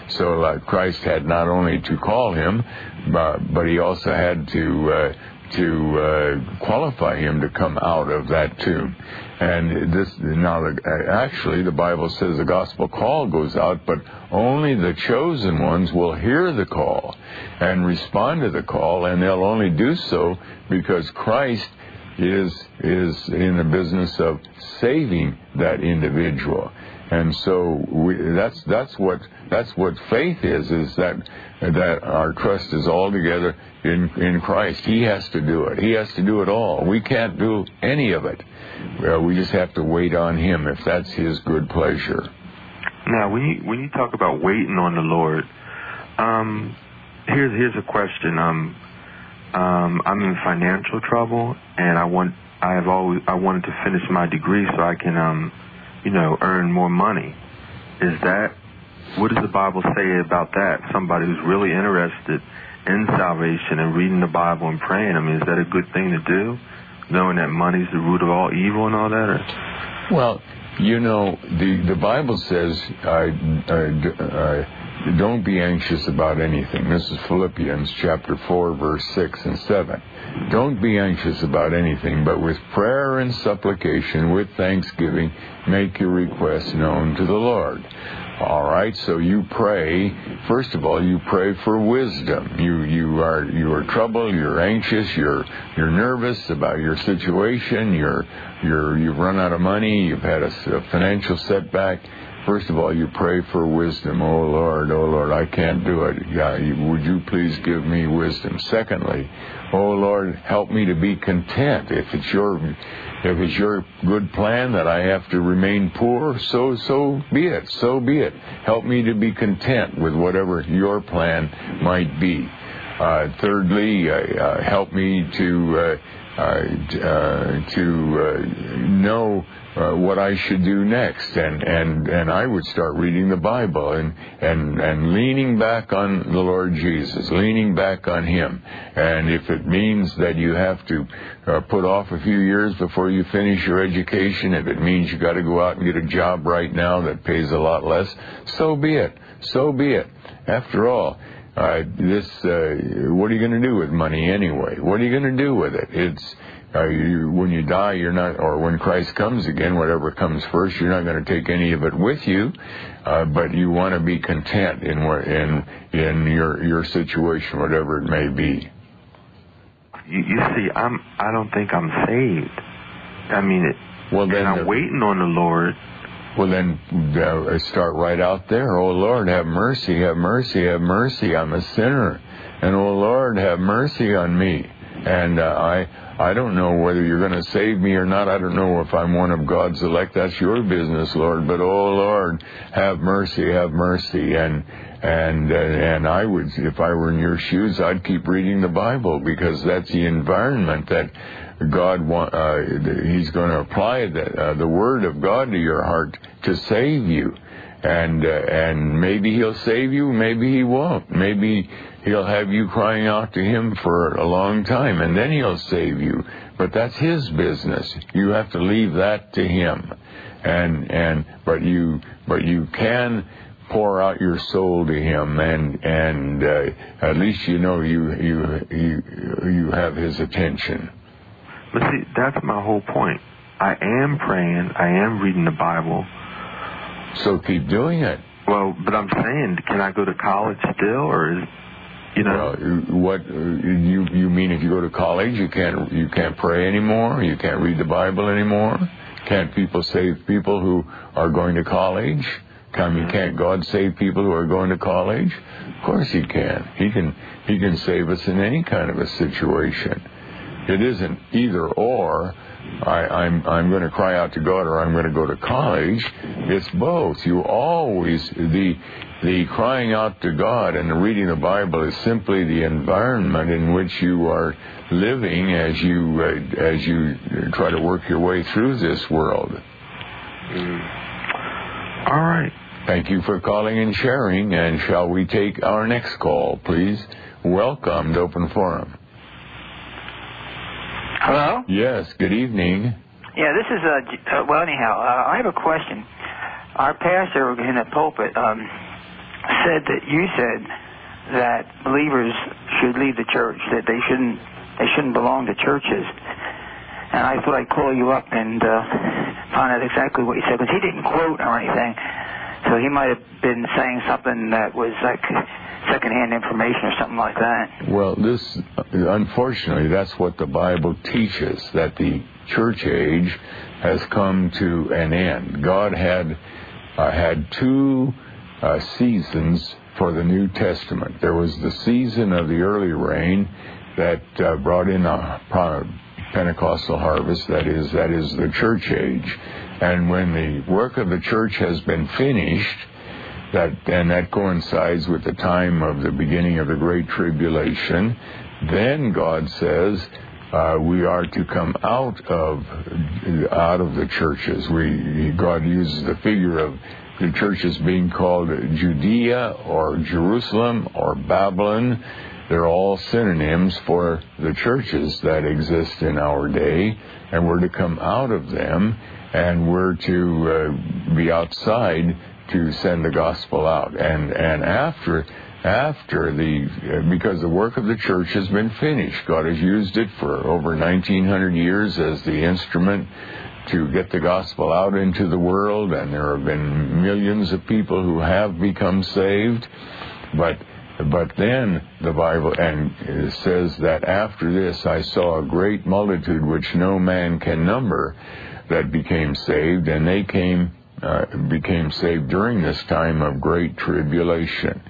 So uh, Christ had not only to call him, but, but he also had to uh, to uh, qualify him to come out of that tomb. And this now, actually, the Bible says the gospel call goes out, but only the chosen ones will hear the call and respond to the call, and they'll only do so because Christ is is in the business of saving that individual. And so we, that's that's what that's what faith is is that that our trust is all together in in Christ. He has to do it. He has to do it all. We can't do any of it. Well, we just have to wait on Him if that's His good pleasure.
now when you when you talk about waiting on the Lord, um, here's here's a question. Um, um, I'm in financial trouble, and I want I have always I wanted to finish my degree so I can um, you know, earn more money. Is that what does the Bible say about that? Somebody who's really interested in salvation and reading the Bible and praying. I mean, is that a good thing to do? Knowing that money's the root of all evil and all that? Or?
Well, you know, the the Bible says, uh, uh, "Don't be anxious about anything." This is Philippians chapter four, verse six and seven. Don't be anxious about anything, but with prayer and supplication, with thanksgiving, make your requests known to the Lord. All right, so you pray. First of all, you pray for wisdom. You you are you are troubled. You're anxious. You're you're nervous about your situation. You're you're you've run out of money. You've had a, a financial setback. First of all, you pray for wisdom. Oh Lord, oh Lord, I can't do it. Yeah, would you please give me wisdom? Secondly, oh Lord, help me to be content. If it's your if it's your good plan that I have to remain poor, so so be it. So be it. Help me to be content with whatever your plan might be. Uh, thirdly, uh, uh, help me to uh, uh, to uh, know uh, what I should do next, and and and I would start reading the Bible and and and leaning back on the Lord Jesus, leaning back on Him, and if it means that you have to uh, put off a few years before you finish your education, if it means you got to go out and get a job right now that pays a lot less, so be it, so be it. After all. Uh, this, what are you going to do with money anyway? What are you going to do with it? It's, uh, you, when you die, you're not, or when Christ comes again, whatever comes first, you're not going to take any of it with you, uh, but you want to be content in what in in your your situation, whatever it may be.
You, you see, I'm. I don't think I'm saved. I mean, it,
Well, then,
I'm
the-
waiting on the Lord.
well then, uh, start right out there. Oh Lord, have mercy, have mercy, have mercy. I'm a sinner, and oh Lord, have mercy on me. And uh, I I don't know whether you're going to save me or not. I don't know if I'm one of God's elect. That's your business, Lord. But oh Lord, have mercy, have mercy. And and uh, and I would, if I were in your shoes, I'd keep reading the Bible because that's the environment that God want. Uh, he's going to apply the uh, the Word of God to your heart to save you. And uh, and maybe he'll save you, maybe he won't. Maybe he'll have you crying out to him for a long time, and then he'll save you. But that's his business. You have to leave that to him. And and but you but you can pour out your soul to him, and and uh, at least you know you you you you have his attention.
But see, that's my whole point. I am praying. I am reading the Bible.
So keep doing it.
Well, but I'm saying, can I go to college still, or is, you know?
Well, what you you mean if you go to college you can't you can't pray anymore? You can't read the Bible anymore? Can't people save people who are going to college? Come, you can't God save people who are going to college? Of course He can. He can He can save us in any kind of a situation. It isn't either or. I, I'm I'm going to cry out to God or I'm going to go to college. It's both. You always the the crying out to God and the reading the Bible is simply the environment in which you are living as you uh, as you try to work your way through this world.
All right.
Thank you for calling and sharing. And shall we take our next call, please? Welcome to Open Forum.
Hello?
Yes. Good evening.
Yeah, this is, uh, uh well, anyhow, uh, I have a question. Our pastor in the pulpit um, said that you said that believers should leave the church, that they shouldn't they shouldn't belong to churches. And I thought I'd call you up and uh, find out exactly what you said, because he didn't quote or anything. So he might have been saying something that was like secondhand information or something like that.
Well, this, unfortunately, that's what the Bible teaches, that the church age has come to an end. God had, uh, had two uh, seasons for the New Testament. There was the season of the early rain that uh, brought in a Pentecostal harvest, that is, that is the church age. And when the work of the church has been finished, that and that coincides with the time of the beginning of the great tribulation. Then god says uh, we are to come out of out of the churches. We god uses the figure of the churches being called judea or jerusalem or babylon. They're all synonyms for the churches that exist in our day and we're to come out of them and we're to uh, be outside to send the gospel out. And and after after the because the work of the church has been finished god has used it for over 1900 years as the instrument to get the gospel out into the world and there have been millions of people who have become saved. But but then the bible and says that after this i saw a great multitude which no man can number that became saved and they came uh, became saved during this time of great tribulation.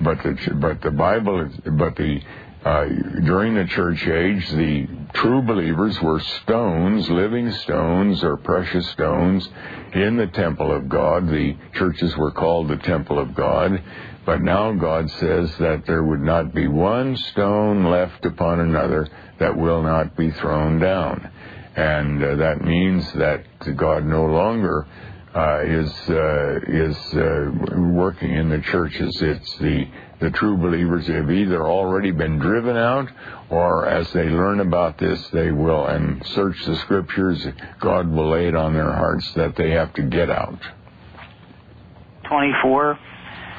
But the but the Bible but the uh, during the church age, the true believers were stones, living stones or precious stones in the temple of God. The churches were called the temple of God. But now God says that there would not be one stone left upon another that will not be thrown down. And uh, that means that God no longer uh, is uh, is uh, working in the churches. It's the the true believers have either already been driven out, or as they learn about this, they will and search the scriptures. God will lay it on their hearts that they have to get out.
Twenty-four.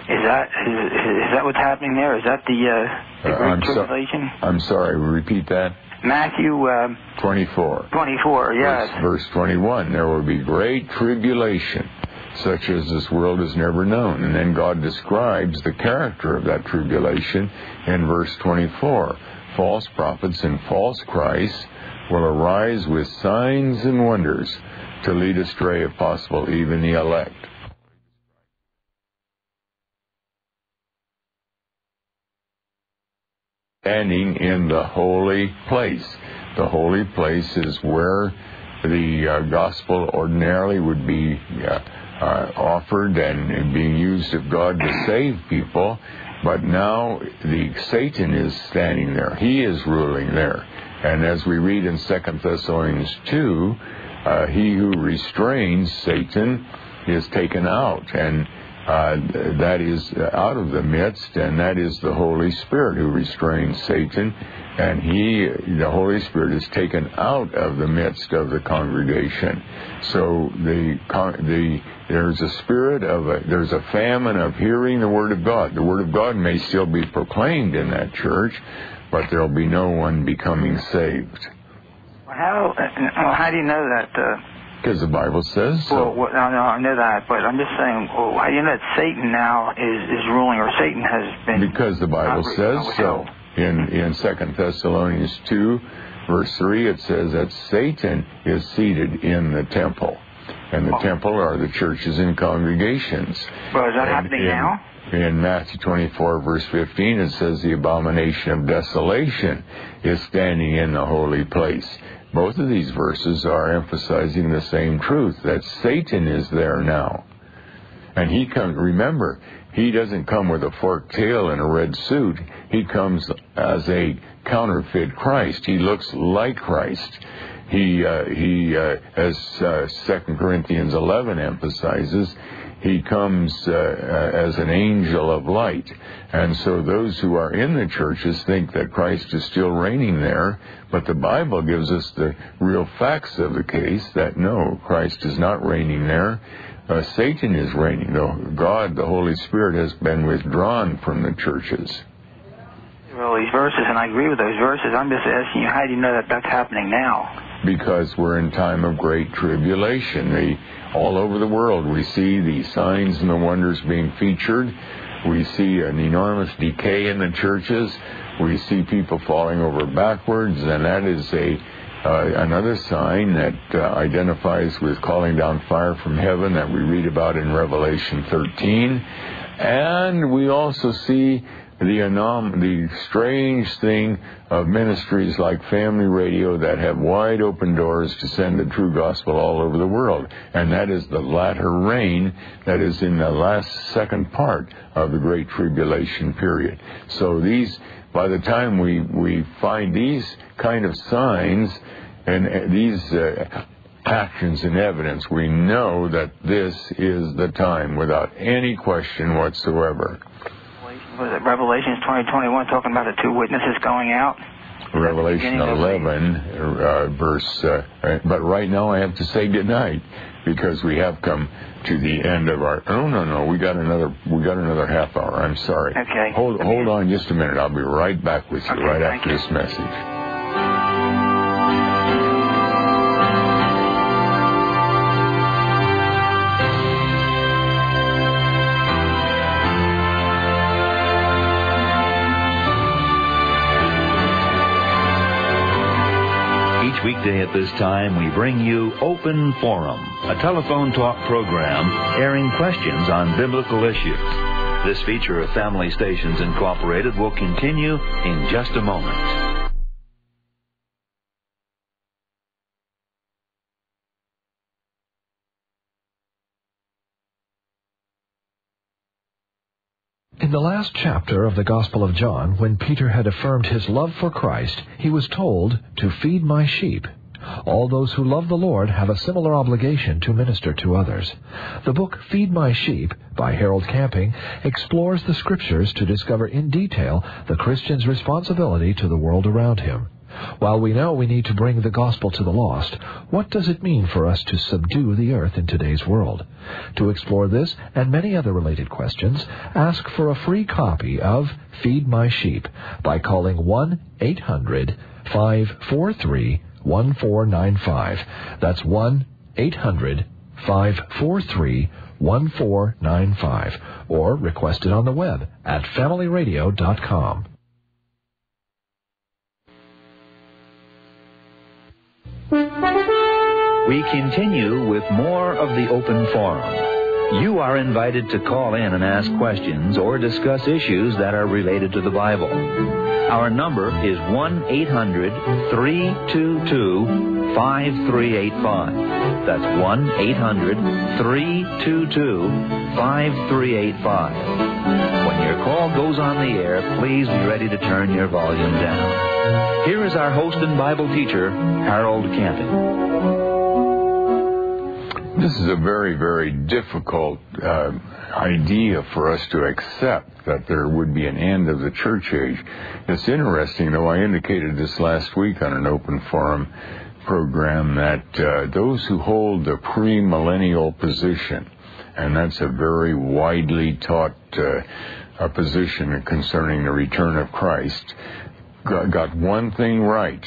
Is that is, is that what's happening there? Is that the uh, the
Uh,
Great
I'm so- I'm sorry. Repeat that.
Matthew uh,
24.
24, yes.
Verse, verse 21 There will be great tribulation, such as this world has never known. And then God describes the character of that tribulation in verse 24. False prophets and false Christs will arise with signs and wonders to lead astray, if possible, even the elect. Standing in the holy place. The holy place is where the uh, gospel ordinarily would be uh, uh, offered and being used of God to save people, but now the Satan is standing there. He is ruling there. And as we read in Second Thessalonians 2, uh, he who restrains Satan is taken out, and uh, that is out of the midst, and that is the Holy Spirit who restrains Satan, and he, the Holy Spirit, is taken out of the midst of the congregation. So the the there's a spirit of a there's a famine of hearing the word of God. The word of God may still be proclaimed in that church, but there'll be no one becoming saved.
How uh, how do you know that?
Because the Bible says so.
Well, well, no, no, I know that, but I'm just saying, well, how do you know that Satan now is is ruling, or Satan has been?
Because the Bible says so. In in Second Thessalonians two, verse three, it says that Satan is seated in the temple, and the oh. temple are the churches and congregations.
Well, is that and, happening now?
in Matthew 24, verse 15, it says, The abomination of desolation is standing in the holy place. Both of these verses are emphasizing the same truth that Satan is there now. And he comes, remember, he doesn't come with a forked tail and a red suit. He comes as a counterfeit Christ. He looks like Christ. He, uh, he uh, as uh, 2 Corinthians 11 emphasizes, he comes uh, uh, as an angel of light. And so those who are in the churches think that Christ is still reigning there, but the Bible gives us the real facts of the case that no, Christ is not reigning there. Uh, Satan is reigning. The God, the Holy Spirit, has been withdrawn from the churches.
Well, these verses, and I agree with those verses. I'm just asking you, how do you know that that's happening now?
Because we're in time of great tribulation. The all over the world. We see the signs and the wonders being featured. We see an enormous decay in the churches. We see people falling over backwards, and that is a uh, another sign that uh, identifies with calling down fire from heaven that we read about in Revelation 13. And we also see the anom- the strange thing of ministries like Family Radio that have wide open doors to send the true gospel all over the world, and that is the latter rain that is in the last second part of the Great Tribulation period. So these, by the time we we find these kind of signs and these. Uh, actions and evidence, we know that this is the time without any question whatsoever
was it Revelations 2021 talking about the two witnesses going out?
Revelation 11, uh, verse. Uh, but right now I have to say goodnight because we have come to the end of our. Oh no no, we got another. We got another half hour. I'm sorry.
Okay.
Hold hold on just a minute. I'll be right back with you okay, right after you. this message.
Weekday at this time, we bring you Open Forum, a telephone talk program airing questions on biblical issues. This feature of Family Stations Incorporated will continue in just a moment.
Last chapter of the Gospel of John, when Peter had affirmed his love for Christ, he was told to feed my sheep. All those who love the Lord have a similar obligation to minister to others. The book Feed My Sheep by Harold Camping explores the scriptures to discover in detail the Christian's responsibility to the world around him. While we know we need to bring the gospel to the lost, what does it mean for us to subdue the earth in today's world? To explore this and many other related questions, ask for a free copy of Feed My Sheep by calling 1 800 543 1495. That's 1 800 543 1495. Or request it on the web at familyradio.com.
We continue with more of the open forum. You are invited to call in and ask questions or discuss issues that are related to the Bible. Our number is 1 800 322 5385. That's 1 800 322 5385. Your call goes on the air, please be ready to turn your volume down. Here is our host and Bible teacher, Harold Camping.
This is a very, very difficult uh, idea for us to accept that there would be an end of the church age. It's interesting, though, I indicated this last week on an open forum program that uh, those who hold the premillennial position, and that's a very widely taught uh, position concerning the return of Christ, got, got one thing right,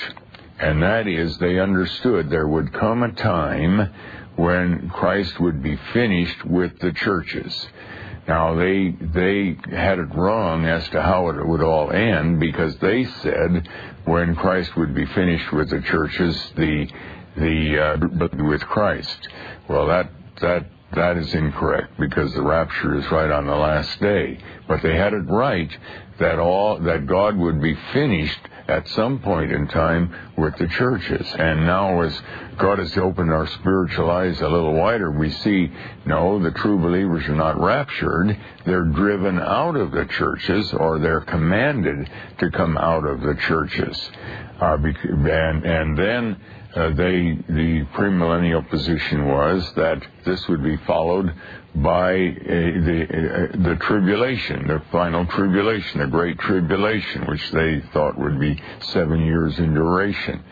and that is they understood there would come a time when Christ would be finished with the churches. Now they they had it wrong as to how it would all end because they said when Christ would be finished with the churches, the the uh, with Christ. Well, that that that is incorrect because the rapture is right on the last day. But they had it right that all that God would be finished at some point in time with the churches. And now, as God has opened our spiritual eyes a little wider, we see no, the true believers are not raptured. They're driven out of the churches, or they're commanded to come out of the churches. Uh, and, and then uh, they the premillennial position was that this would be followed by a, the a, the tribulation, the final tribulation, the great tribulation, which they thought would be seven years in duration,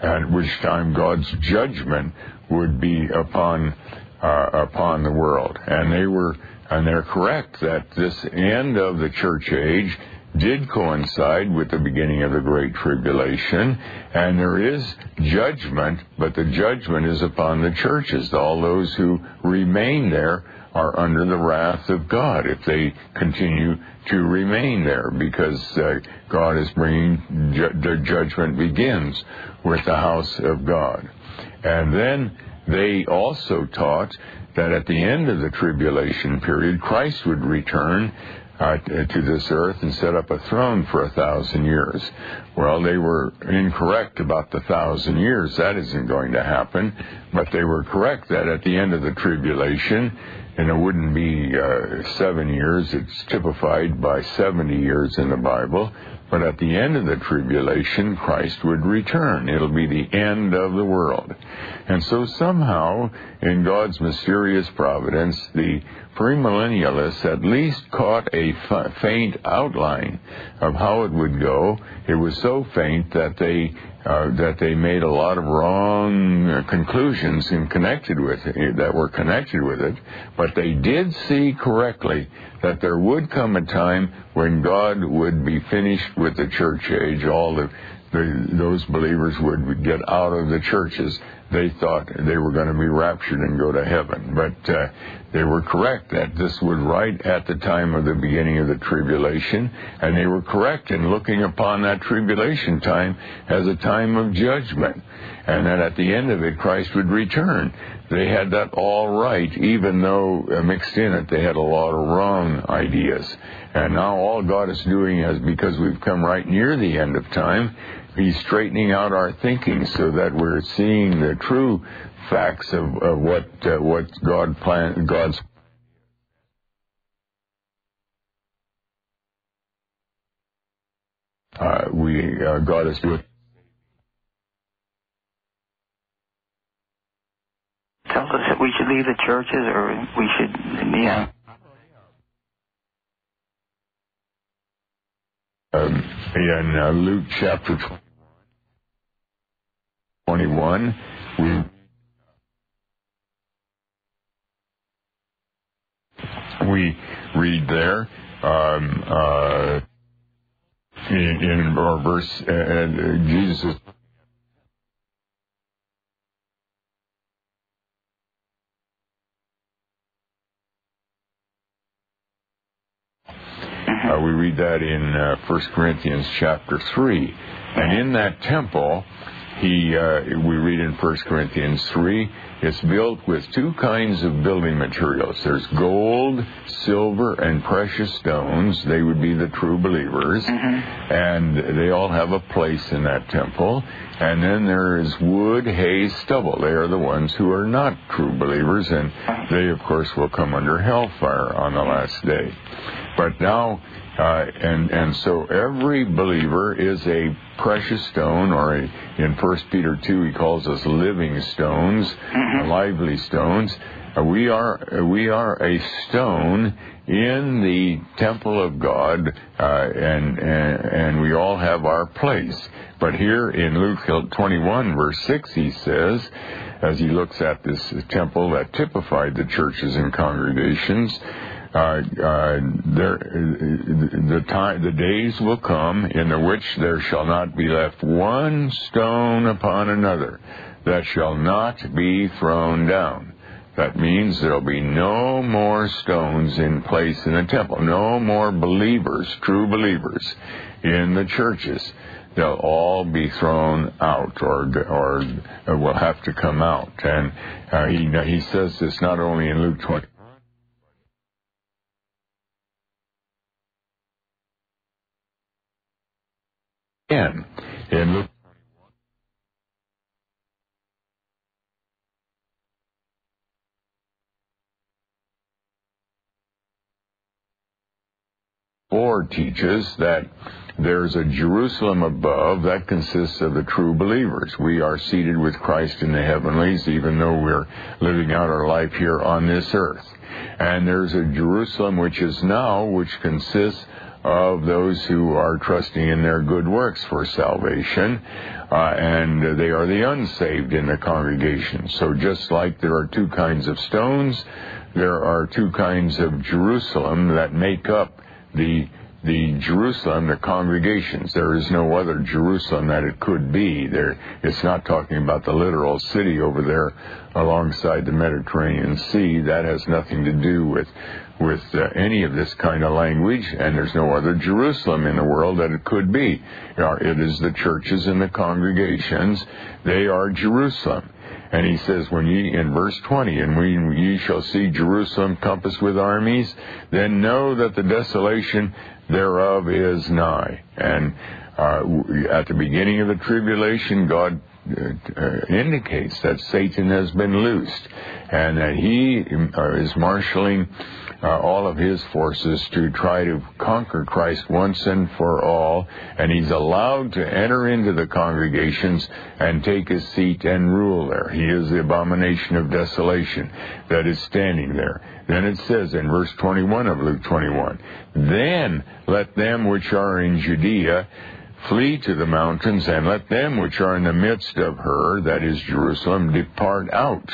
at which time God's judgment would be upon uh, upon the world, and they were and they're correct that this end of the church age did coincide with the beginning of the Great Tribulation, and there is judgment, but the judgment is upon the churches. All those who remain there are under the wrath of God if they continue to remain there, because uh, God is bringing ju- the judgment begins with the house of God. And then they also taught that at the end of the tribulation period, Christ would return uh, to this earth and set up a throne for a thousand years. Well, they were incorrect about the thousand years. That isn't going to happen. But they were correct that at the end of the tribulation, and it wouldn't be uh, seven years, it's typified by 70 years in the Bible. But at the end of the tribulation, Christ would return. It'll be the end of the world. And so somehow, in God's mysterious providence, the premillennialists at least caught a faint outline of how it would go. It was so faint that they uh, that they made a lot of wrong uh, conclusions in connected with it, that were connected with it, but they did see correctly that there would come a time when God would be finished with the church age. All the, the those believers would get out of the churches they thought they were going to be raptured and go to heaven. But uh, they were correct that this was right at the time of the beginning of the tribulation, and they were correct in looking upon that tribulation time as a time of judgment, and that at the end of it, Christ would return. They had that all right, even though uh, mixed in it, they had a lot of wrong ideas. And now all God is doing is because we've come right near the end of time, He's straightening out our thinking so that we're seeing the true facts of, of what uh, what God plan God's uh, we uh, God is doing.
Tells us that we should leave the churches, or we should, yeah.
Um, in uh, Luke chapter 21, we we read there um, uh, in, in verse uh, uh, Jesus. Uh, we read that in uh, 1 Corinthians chapter 3. And in that temple, he, uh, we read in 1 Corinthians 3, it's built with two kinds of building materials. There's gold, silver, and precious stones. They would be the true believers.
Mm-hmm.
And they all have a place in that temple. And then there is wood, hay, stubble. They are the ones who are not true believers, and they, of course, will come under hellfire on the last day. But now, uh, and and so every believer is a precious stone, or a, in First Peter two, he calls us living stones, lively stones. Uh, we are we are a stone in the temple of God, uh, and, and and we all have our place. But here in Luke 21, verse 6, he says, as he looks at this temple that typified the churches and congregations, uh, uh, there, the time, the days will come in which there shall not be left one stone upon another that shall not be thrown down. That means there'll be no more stones in place in the temple, no more believers, true believers, in the churches. They'll all be thrown out, or or will have to come out. And uh, he he says this not only in Luke 20. In in Luke Four teaches that there's a Jerusalem above that consists of the true believers. We are seated with Christ in the heavenlies, even though we're living out our life here on this earth. And there's a Jerusalem which is now, which consists of those who are trusting in their good works for salvation, uh, and they are the unsaved in the congregation. So just like there are two kinds of stones, there are two kinds of Jerusalem that make up the the Jerusalem, the congregations. There is no other Jerusalem that it could be. There, it's not talking about the literal city over there alongside the Mediterranean Sea. That has nothing to do with with uh, any of this kind of language, and there's no other Jerusalem in the world that it could be. It is the churches and the congregations. They are Jerusalem. And he says, when ye, in verse 20, and when ye shall see Jerusalem compassed with armies, then know that the desolation thereof is nigh. And uh, at the beginning of the tribulation, God uh, indicates that Satan has been loosed and that he uh, is marshaling uh, all of his forces to try to conquer Christ once and for all, and he's allowed to enter into the congregations and take his seat and rule there. He is the abomination of desolation that is standing there. Then it says in verse 21 of Luke 21, Then let them which are in Judea Flee to the mountains, and let them which are in the midst of her, that is Jerusalem, depart out,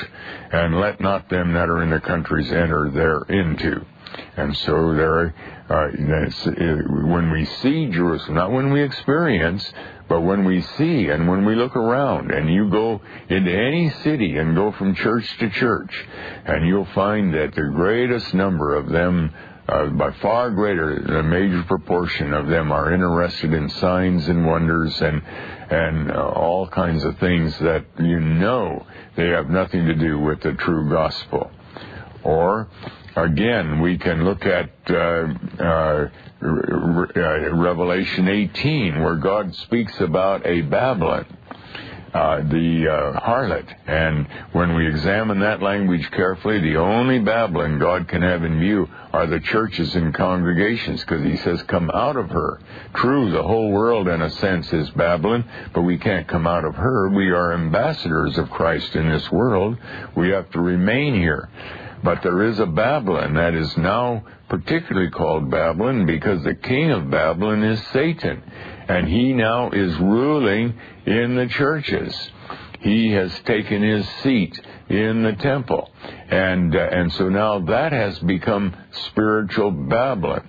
and let not them that are in the countries enter thereinto. And so there, uh, when we see Jerusalem, not when we experience, but when we see and when we look around, and you go into any city and go from church to church, and you'll find that the greatest number of them uh, by far greater, a major proportion of them are interested in signs and wonders and and uh, all kinds of things that you know they have nothing to do with the true gospel. Or again, we can look at uh, uh, Revelation 18, where God speaks about a Babylon uh, the uh, harlot. And when we examine that language carefully, the only Babylon God can have in view are the churches and congregations, because he says, Come out of her. True, the whole world, in a sense, is Babylon, but we can't come out of her. We are ambassadors of Christ in this world. We have to remain here. But there is a Babylon that is now particularly called Babylon because the king of Babylon is Satan and he now is ruling in the churches. He has taken his seat in the temple. And, uh, and so now that has become spiritual Babylon.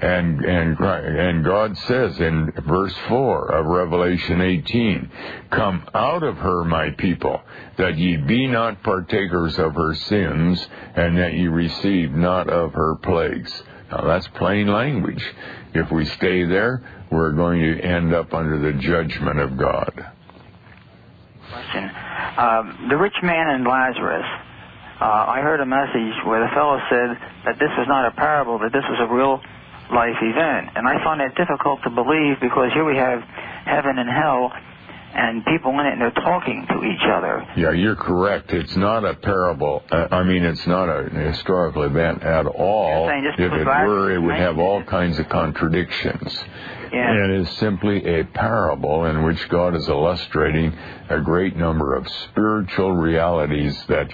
And, and, and God says in verse 4 of Revelation 18, Come out of her, my people, that ye be not partakers of her sins, and that ye receive not of her plagues. Now that's plain language. If we stay there, we're going to end up under the judgment of God.
Question. Um, the rich man and Lazarus. Uh, I heard a message where the fellow said that this was not a parable, that this was a real life event. And I find that difficult to believe because here we have heaven and hell and people in it and they're talking to each other.
Yeah, you're correct. It's not a parable. Uh, I mean, it's not a historical event at all. If it were, it would have all kinds of contradictions.
Yeah.
And it is simply a parable in which God is illustrating a great number of spiritual realities that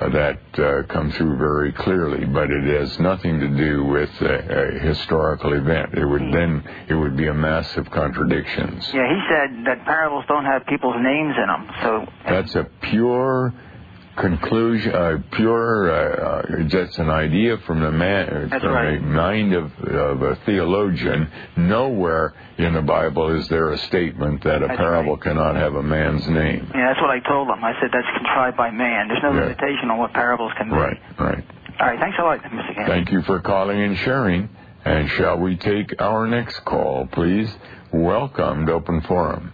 that uh, come through very clearly, but it has nothing to do with a, a, historical event. It would then it would be a mass of contradictions.
Yeah, he said that parables don't have people's names in them. So
that's a pure conclusion, uh, pure, uh, uh, just an idea from the man,
That's
from
right.
the mind of, of a theologian. Nowhere in the Bible is there a statement that a
That's
parable
right.
cannot have a man's name.
yeah, that's what I told them. I said that's contrived by man. There's no
Yeah.
limitation on what parables can be.
Right, right.
All right, thanks a lot, Mr. Camping.
Thank you for calling and sharing. And shall we take our next call, please? Welcome to Open Forum.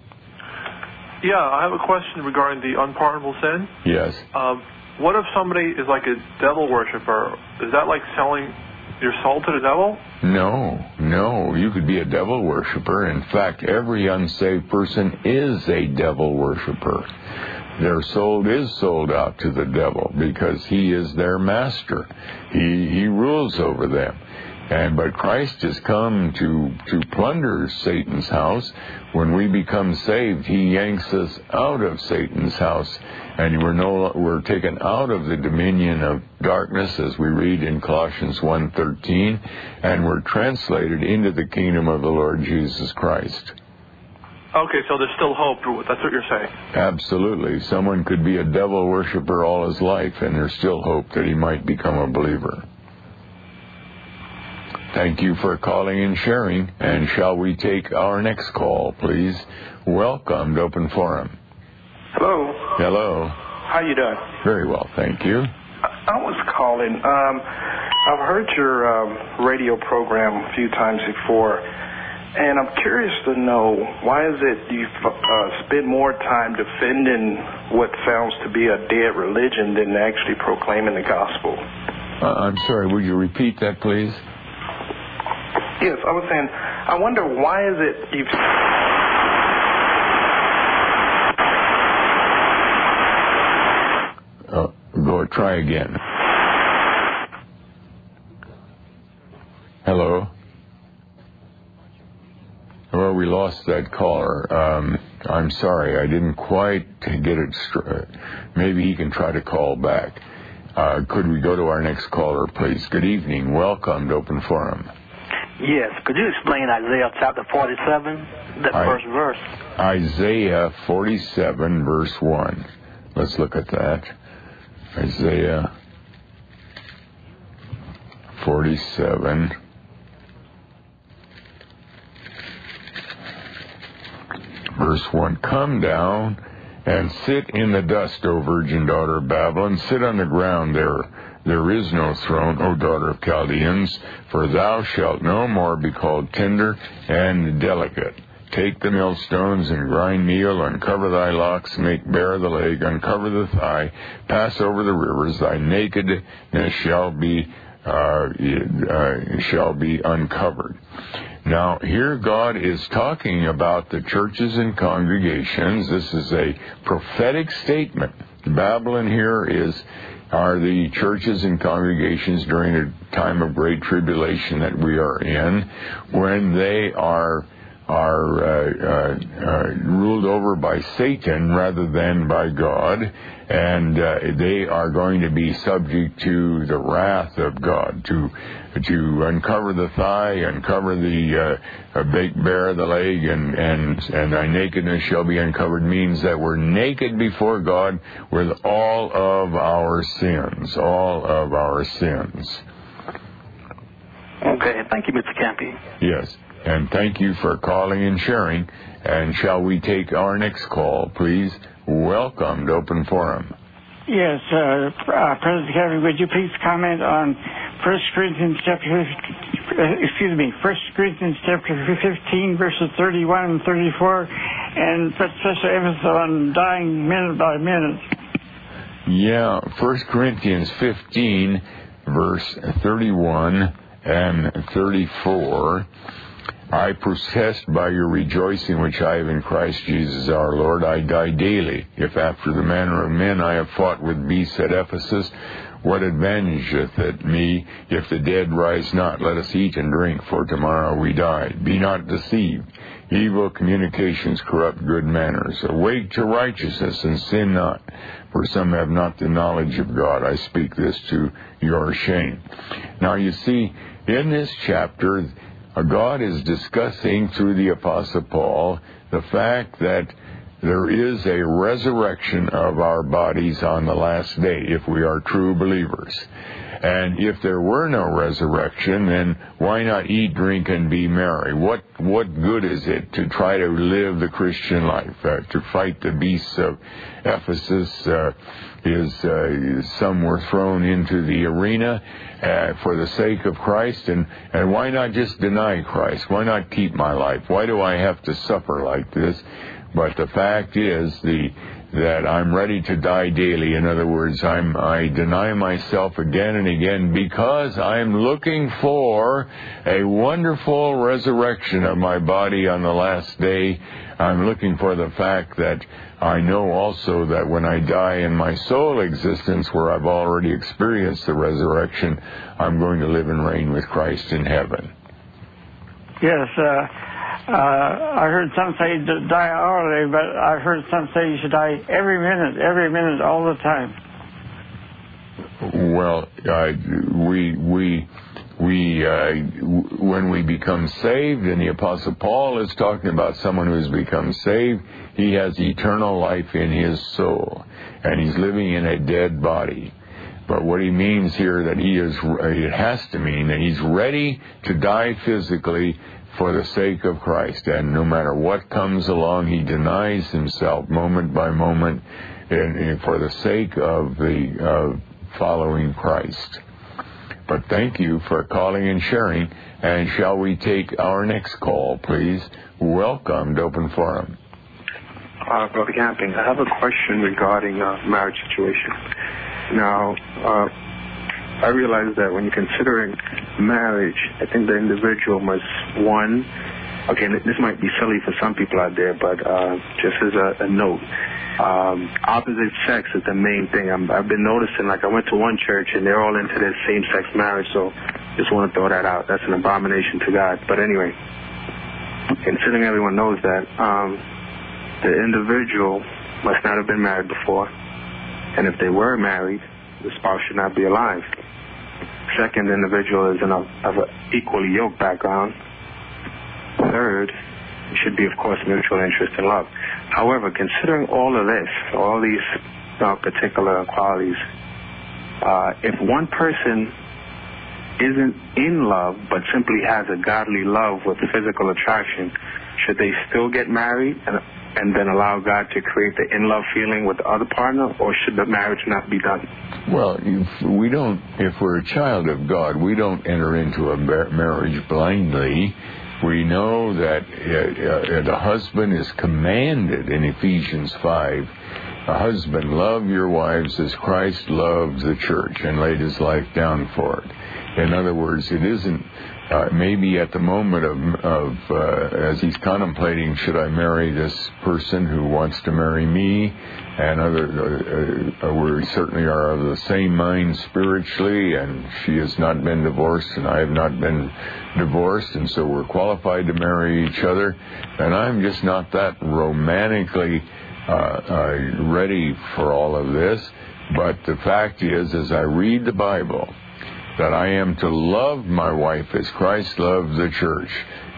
Yeah, I have a question regarding the unpardonable sin.
Yes.
Um, what if somebody is like a devil worshiper? Is that like selling your soul to the devil?
No, no. You could be a devil worshiper. In fact, every unsaved person is a devil worshiper. Their soul is sold out to the devil because he is their master. He he rules over them. And but Christ has come to to plunder Satan's house. When we become saved, he yanks us out of Satan's house, and we're no we're taken out of the dominion of darkness, as we read in Colossians 1:13, and we're translated into the kingdom of the Lord Jesus Christ.
Okay, so there's still hope. That's what you're saying.
Absolutely, someone could be a devil worshiper all his life, and there's still hope that he might become a believer. Thank you for calling and sharing. And shall we take our next call, please? Welcome to Open Forum.
Hello.
Hello.
How you doing?
Very well, thank you.
I was calling. Um, I've heard your um, radio program a few times before, and I'm curious to know why is it you uh, spend more time defending what sounds to be a dead religion than actually proclaiming the gospel?
Uh, I'm sorry, would you repeat that, please?
Yes, I was saying, I wonder why is it you.
Uh, go try again. Hello. Well, we lost that caller. Um, I'm sorry, I didn't quite get it. Str- maybe he can try to call back. Uh, could we go to our next caller, please? Good evening. Welcome to Open Forum.
Yes. Could you explain Isaiah chapter 47, that
I-
first verse?
Isaiah 47, verse 1. Let's look at that. Isaiah 47. Verse 1 Come down and sit in the dust, O virgin daughter of Babylon. Sit on the ground there. There is no throne, O daughter of Chaldeans, for thou shalt no more be called tender and delicate. Take the millstones and grind meal, uncover thy locks, make bare the leg, uncover the thigh, pass over the rivers, thy nakedness shall be uh, uh, shall be uncovered. Now, here God is talking about the churches and congregations. This is a prophetic statement. Babylon here is are the churches and congregations during a time of great tribulation that we are in, when they are are uh, uh, uh, ruled over by Satan rather than by God, and uh, they are going to be subject to the wrath of God. To to uncover the thigh, uncover the uh, bake bare the leg, and and and thy nakedness shall be uncovered means that we're naked before God with all of our sins, all of our sins.
Okay. Thank you, Mr. Camping.
Yes. And thank you for calling and sharing. And shall we take our next call, please? Welcome to Open Forum.
Yes, uh, uh, President Kevin, would you please comment on 1 Corinthians chapter, excuse me, 1 Corinthians chapter 15, verses 31 and 34, and put special emphasis on dying minute by minute?
Yeah, 1 Corinthians 15, verse 31 and 34. I protest by your rejoicing which I have in Christ Jesus our Lord, I die daily. If after the manner of men I have fought with beasts at Ephesus, what advantageth it me if the dead rise not? Let us eat and drink, for tomorrow we die. Be not deceived. Evil communications corrupt good manners. Awake to righteousness and sin not, for some have not the knowledge of God. I speak this to your shame. Now you see, in this chapter, Uh, God is discussing through the Apostle Paul the fact that there is a resurrection of our bodies on the last day if we are true believers. And if there were no resurrection, then why not eat, drink, and be merry? What what good is it to try to live the Christian life, uh, to fight the beasts of Ephesus? Uh, is uh, some were thrown into the arena uh, for the sake of Christ, and and why not just deny Christ? Why not keep my life? Why do I have to suffer like this? But the fact is the that I'm ready to die daily. In other words, I'm, I deny myself again and again because I'm looking for a wonderful resurrection of my body on the last day. I'm looking for the fact that I know also that when I die in my soul existence, where I've already experienced the resurrection, I'm going to live and reign with Christ in heaven.
Yes, uh, uh, I heard some say to die hourly, but I've heard some say you should die every minute, every minute, all the time.
Well, uh, we we we uh, when we become saved, and the Apostle Paul is talking about someone who has become saved. He has eternal life in his soul, and he's living in a dead body. But what he means here that he is, it has to mean that he's ready to die physically for the sake of Christ. And no matter what comes along, he denies himself moment by moment for the sake of the following Christ. But thank you for calling and sharing. And shall we take our next call, please? Welcome to Open Forum.
Uh, Brother Camping, I have a question regarding uh, marriage situation. Now, uh, I realize that when you're considering marriage, I think the individual must, one, okay, this might be silly for some people out there, but uh, just as a, a note, um, opposite sex is the main thing. i have been noticing, like I went to one church and they're all into this same-sex marriage, so just want to throw that out. That's an abomination to God. But anyway, considering everyone knows that, um, the individual must not have been married before, and if they were married, the spouse should not be alive. Second, individual is of an equally yoked background. Third, should be, of course, mutual interest and love. However, considering all of this, all these uh, particular qualities, uh, if one person isn't in love but simply has a godly love with physical attraction, should they still get married and, and then allow God to create the in love feeling with the other partner, or should the marriage not be done?
Well, we don't. If we're a child of God, we don't enter into a marriage blindly. We know that uh, uh, the husband is commanded in Ephesians five. A husband, love your wives as Christ loved the church and laid his life down for it. In other words, it isn't uh, maybe at the moment of, of uh, as he's contemplating, should I marry this person who wants to marry me? And other, uh, uh, we certainly are of the same mind spiritually, and she has not been divorced, and I have not been divorced, and so we're qualified to marry each other. And I'm just not that romantically uh, uh, ready for all of this. But the fact is, as I read the Bible, that I am to love my wife as Christ loved the church.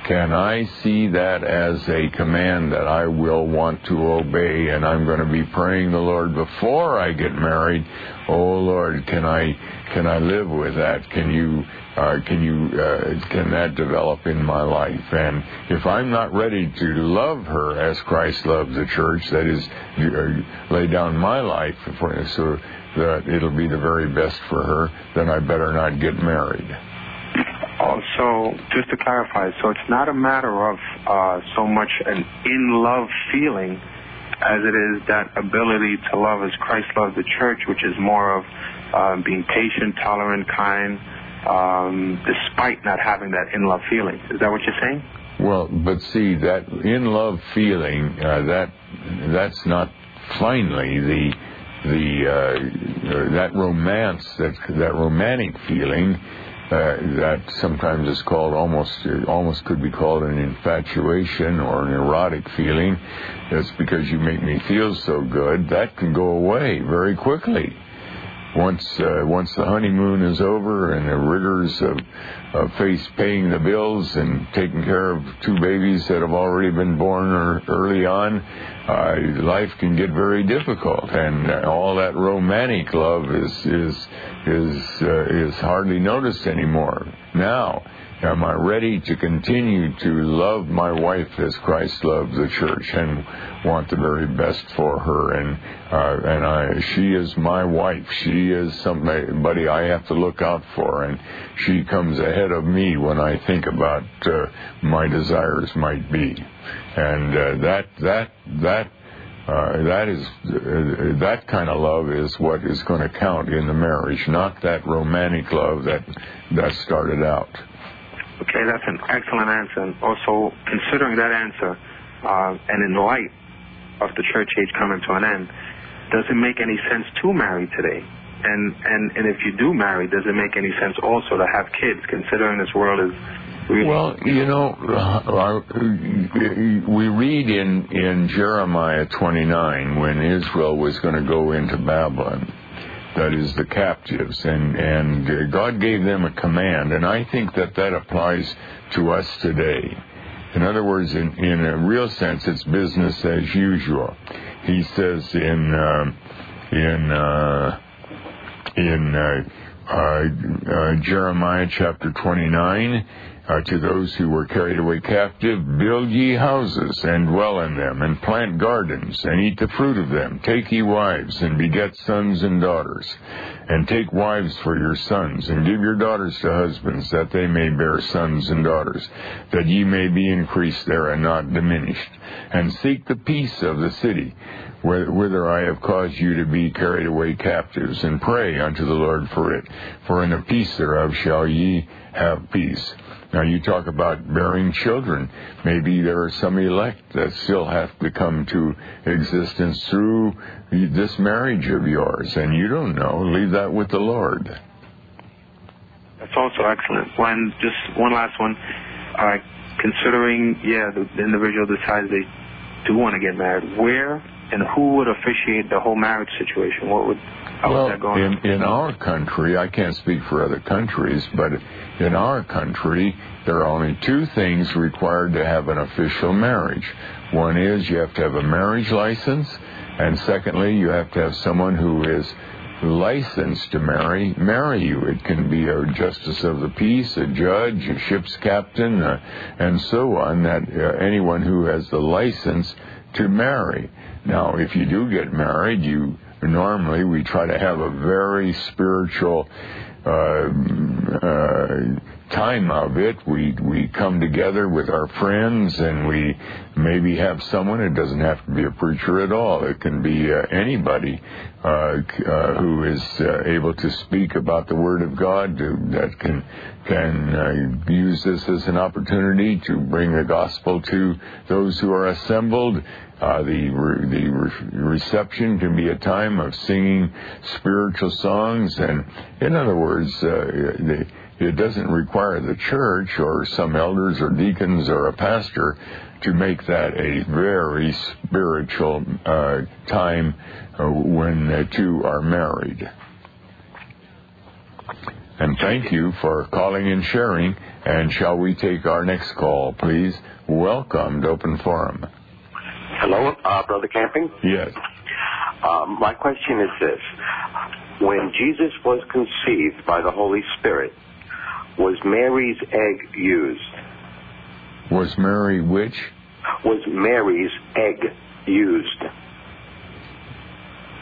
Can I see that as a command that I will want to obey and I'm going to be praying the Lord before I get married? Oh Lord, can I can I live with that? Can you uh, can you uh, can that develop in my life? And if I'm not ready to love her as Christ loved the church, that is, uh, lay down my life for so that it'll be the very best for her, then I better not get married.
Also, just to clarify, so it's not a matter of uh, so much an in love feeling as it is that ability to love as Christ loved the church, which is more of uh, being patient, tolerant, kind, um, despite not having that in love feeling. Is that what you're saying?
Well, but see that in love feeling uh, that that's not finally the the uh, that romance that that romantic feeling uh, that sometimes is called almost almost could be called an infatuation or an erotic feeling. That's because you make me feel so good. That can go away very quickly. Once uh, once the honeymoon is over and the rigors of, of face paying the bills and taking care of two babies that have already been born or early on, uh, life can get very difficult, and all that romantic love is is is uh, is hardly noticed anymore. Now, am I ready to continue to love my wife as Christ loved the church and want the very best for her? And uh, and I, she is my wife. She is somebody I have to look out for, and she comes ahead of me when I think about uh, my desires might be, and uh, that that that uh, that is uh, that kind of love is what is going to count in the marriage, not that romantic love that that started out.
Okay, that's an excellent answer. And also, considering that answer, uh, and in light of the church age coming to an end, does it make any sense to marry today? And and and if you do marry, does it make any sense also to have kids, considering this world is
well, you know, we read in, in Jeremiah 29 when Israel was going to go into Babylon, that is the captives, and, and God gave them a command, and I think that that applies to us today. In other words, in, in a real sense, it's business as usual. He says in, uh, in, uh, in, uh, uh, Jeremiah chapter 29, uh, to those who were carried away captive, build ye houses, and dwell in them, and plant gardens, and eat the fruit of them. Take ye wives, and beget sons and daughters, and take wives for your sons, and give your daughters to husbands, that they may bear sons and daughters, that ye may be increased there and not diminished. And seek the peace of the city, whither I have caused you to be carried away captives, and pray unto the Lord for it. For in the peace thereof shall ye have peace. Now, you talk about bearing children. Maybe there are some elect that still have to come to existence through this marriage of yours, and you don't know. Leave that with the Lord.
That's also excellent. One, just one last one. Uh, considering, yeah, the, the individual decides they do want to get married, where and who would officiate the whole marriage situation? What would how
well,
that going?
In, in our country, I can't speak for other countries, but in our country, there are only two things required to have an official marriage. One is you have to have a marriage license, and secondly, you have to have someone who is licensed to marry marry you. It can be a justice of the peace, a judge, a ship's captain, uh, and so on. That uh, anyone who has the license to marry. Now, if you do get married, you normally we try to have a very spiritual uh, uh, time of it. We we come together with our friends and we maybe have someone. It doesn't have to be a preacher at all. It can be uh, anybody uh, uh, who is uh, able to speak about the Word of God to, that can can use this as an opportunity to bring the gospel to those who are assembled. Uh, the re- the re- reception can be a time of singing spiritual songs, and in other words, uh, the, it doesn't require the church or some elders or deacons or a pastor to make that a very spiritual uh, time uh, when the two are married. And thank you for calling and sharing. And shall we take our next call, please? Welcome to Open Forum.
Hello, uh, Brother Camping.
Yes.
Um, my question is this. When Jesus was conceived by the Holy Spirit, was Mary's egg used?
Was Mary which?
Was Mary's egg used?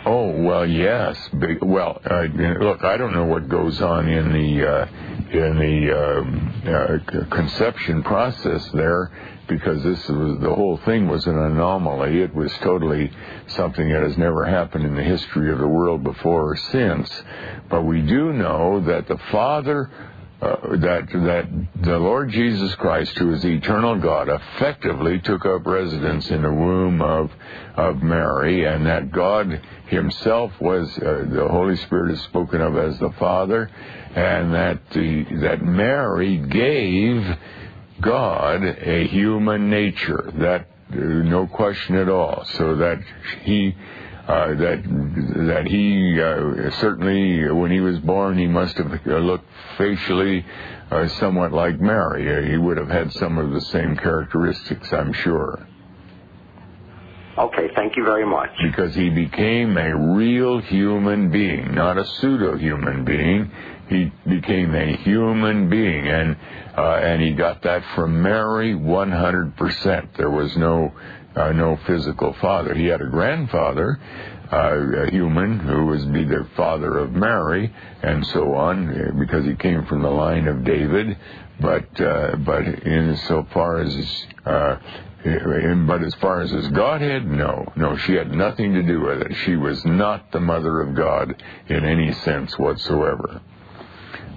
Oh well, yes. Well, uh, look, I don't know what goes on in the uh, in the um, uh, conception process there, because this was the whole thing was an anomaly. It was totally something that has never happened in the history of the world before or since. But we do know that the Father uh, that that the Lord Jesus Christ, who is eternal God, effectively took up residence in the womb of of Mary, and that God Himself was uh, the Holy Spirit is spoken of as the Father, and that the that Mary gave God a human nature. That uh, no question at all. So that He uh, that that he uh, certainly, when he was born, he must have looked facially uh, somewhat like Mary. He would have had some of the same characteristics, I'm sure.
Okay, thank you very much.
Because he became a real human being, not a pseudo human being. He became a human being, and uh, and he got that from Mary 100%. There was no uh, no physical father. He had a grandfather, uh, a human, who was be the father of Mary, and so on, uh, because he came from the line of David. But uh, but in so far as uh, but as far as his Godhead, no, no, she had nothing to do with it. She was not the mother of God in any sense whatsoever.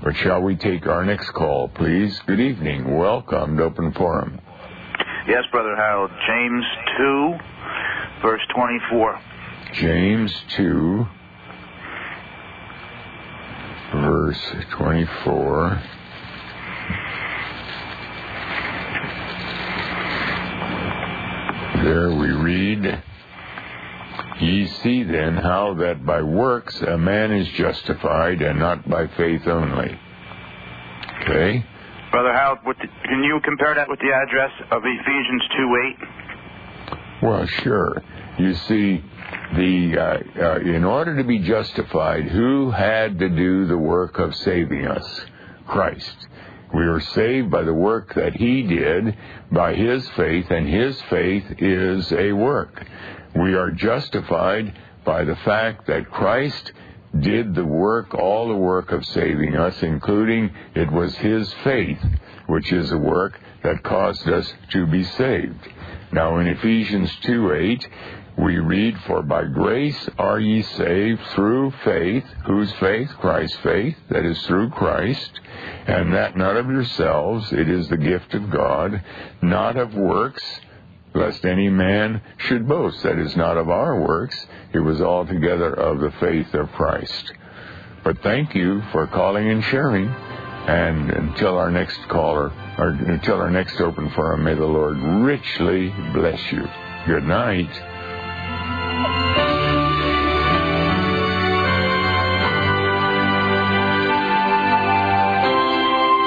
But shall we take our next call, please? Good evening. Welcome to Open Forum.
Yes, Brother Harold. James 2, verse 24.
James 2, verse 24. There we read, Ye see then how that by works a man is justified, and not by faith only. Okay?
Brother Harold, can you compare that with the address of Ephesians 2
8? Well, sure. You see, the uh, uh, in order to be justified, who had to do the work of saving us? Christ. We are saved by the work that He did, by His faith, and His faith is a work. We are justified by the fact that Christ did the work, all the work of saving us, including it was His faith, which is a work that caused us to be saved. Now in Ephesians 2 8, we read, For by grace are ye saved through faith. Whose faith? Christ's faith, that is through Christ, and that not of yourselves, it is the gift of God, not of works, lest any man should boast. That is not of our works, it was altogether of the faith of Christ. But thank you for calling and sharing. And until our next caller, or until our next open forum, may the Lord richly bless you. Good night.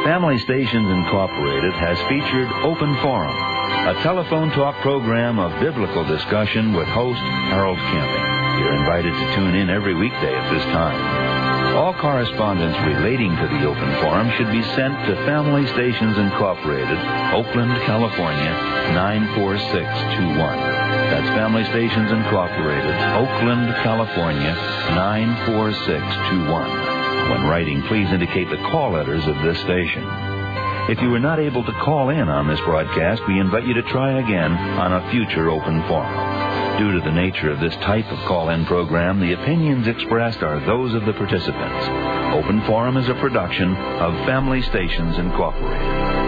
Family Stations Incorporated has featured Open Forum, a telephone talk program of biblical discussion with host Harold Camping. You're invited to tune in every weekday at this time. All correspondence relating to the Open Forum should be sent to Family Stations Incorporated, Oakland, California, 94621. That's Family Stations Incorporated, Oakland, California, 94621. When writing, please indicate the call letters of this station. If you were not able to call in on this broadcast, we invite you to try again on a future open forum. Due to the nature of this type of call-in program, the opinions expressed are those of the participants. Open Forum is a production of Family Stations Incorporated.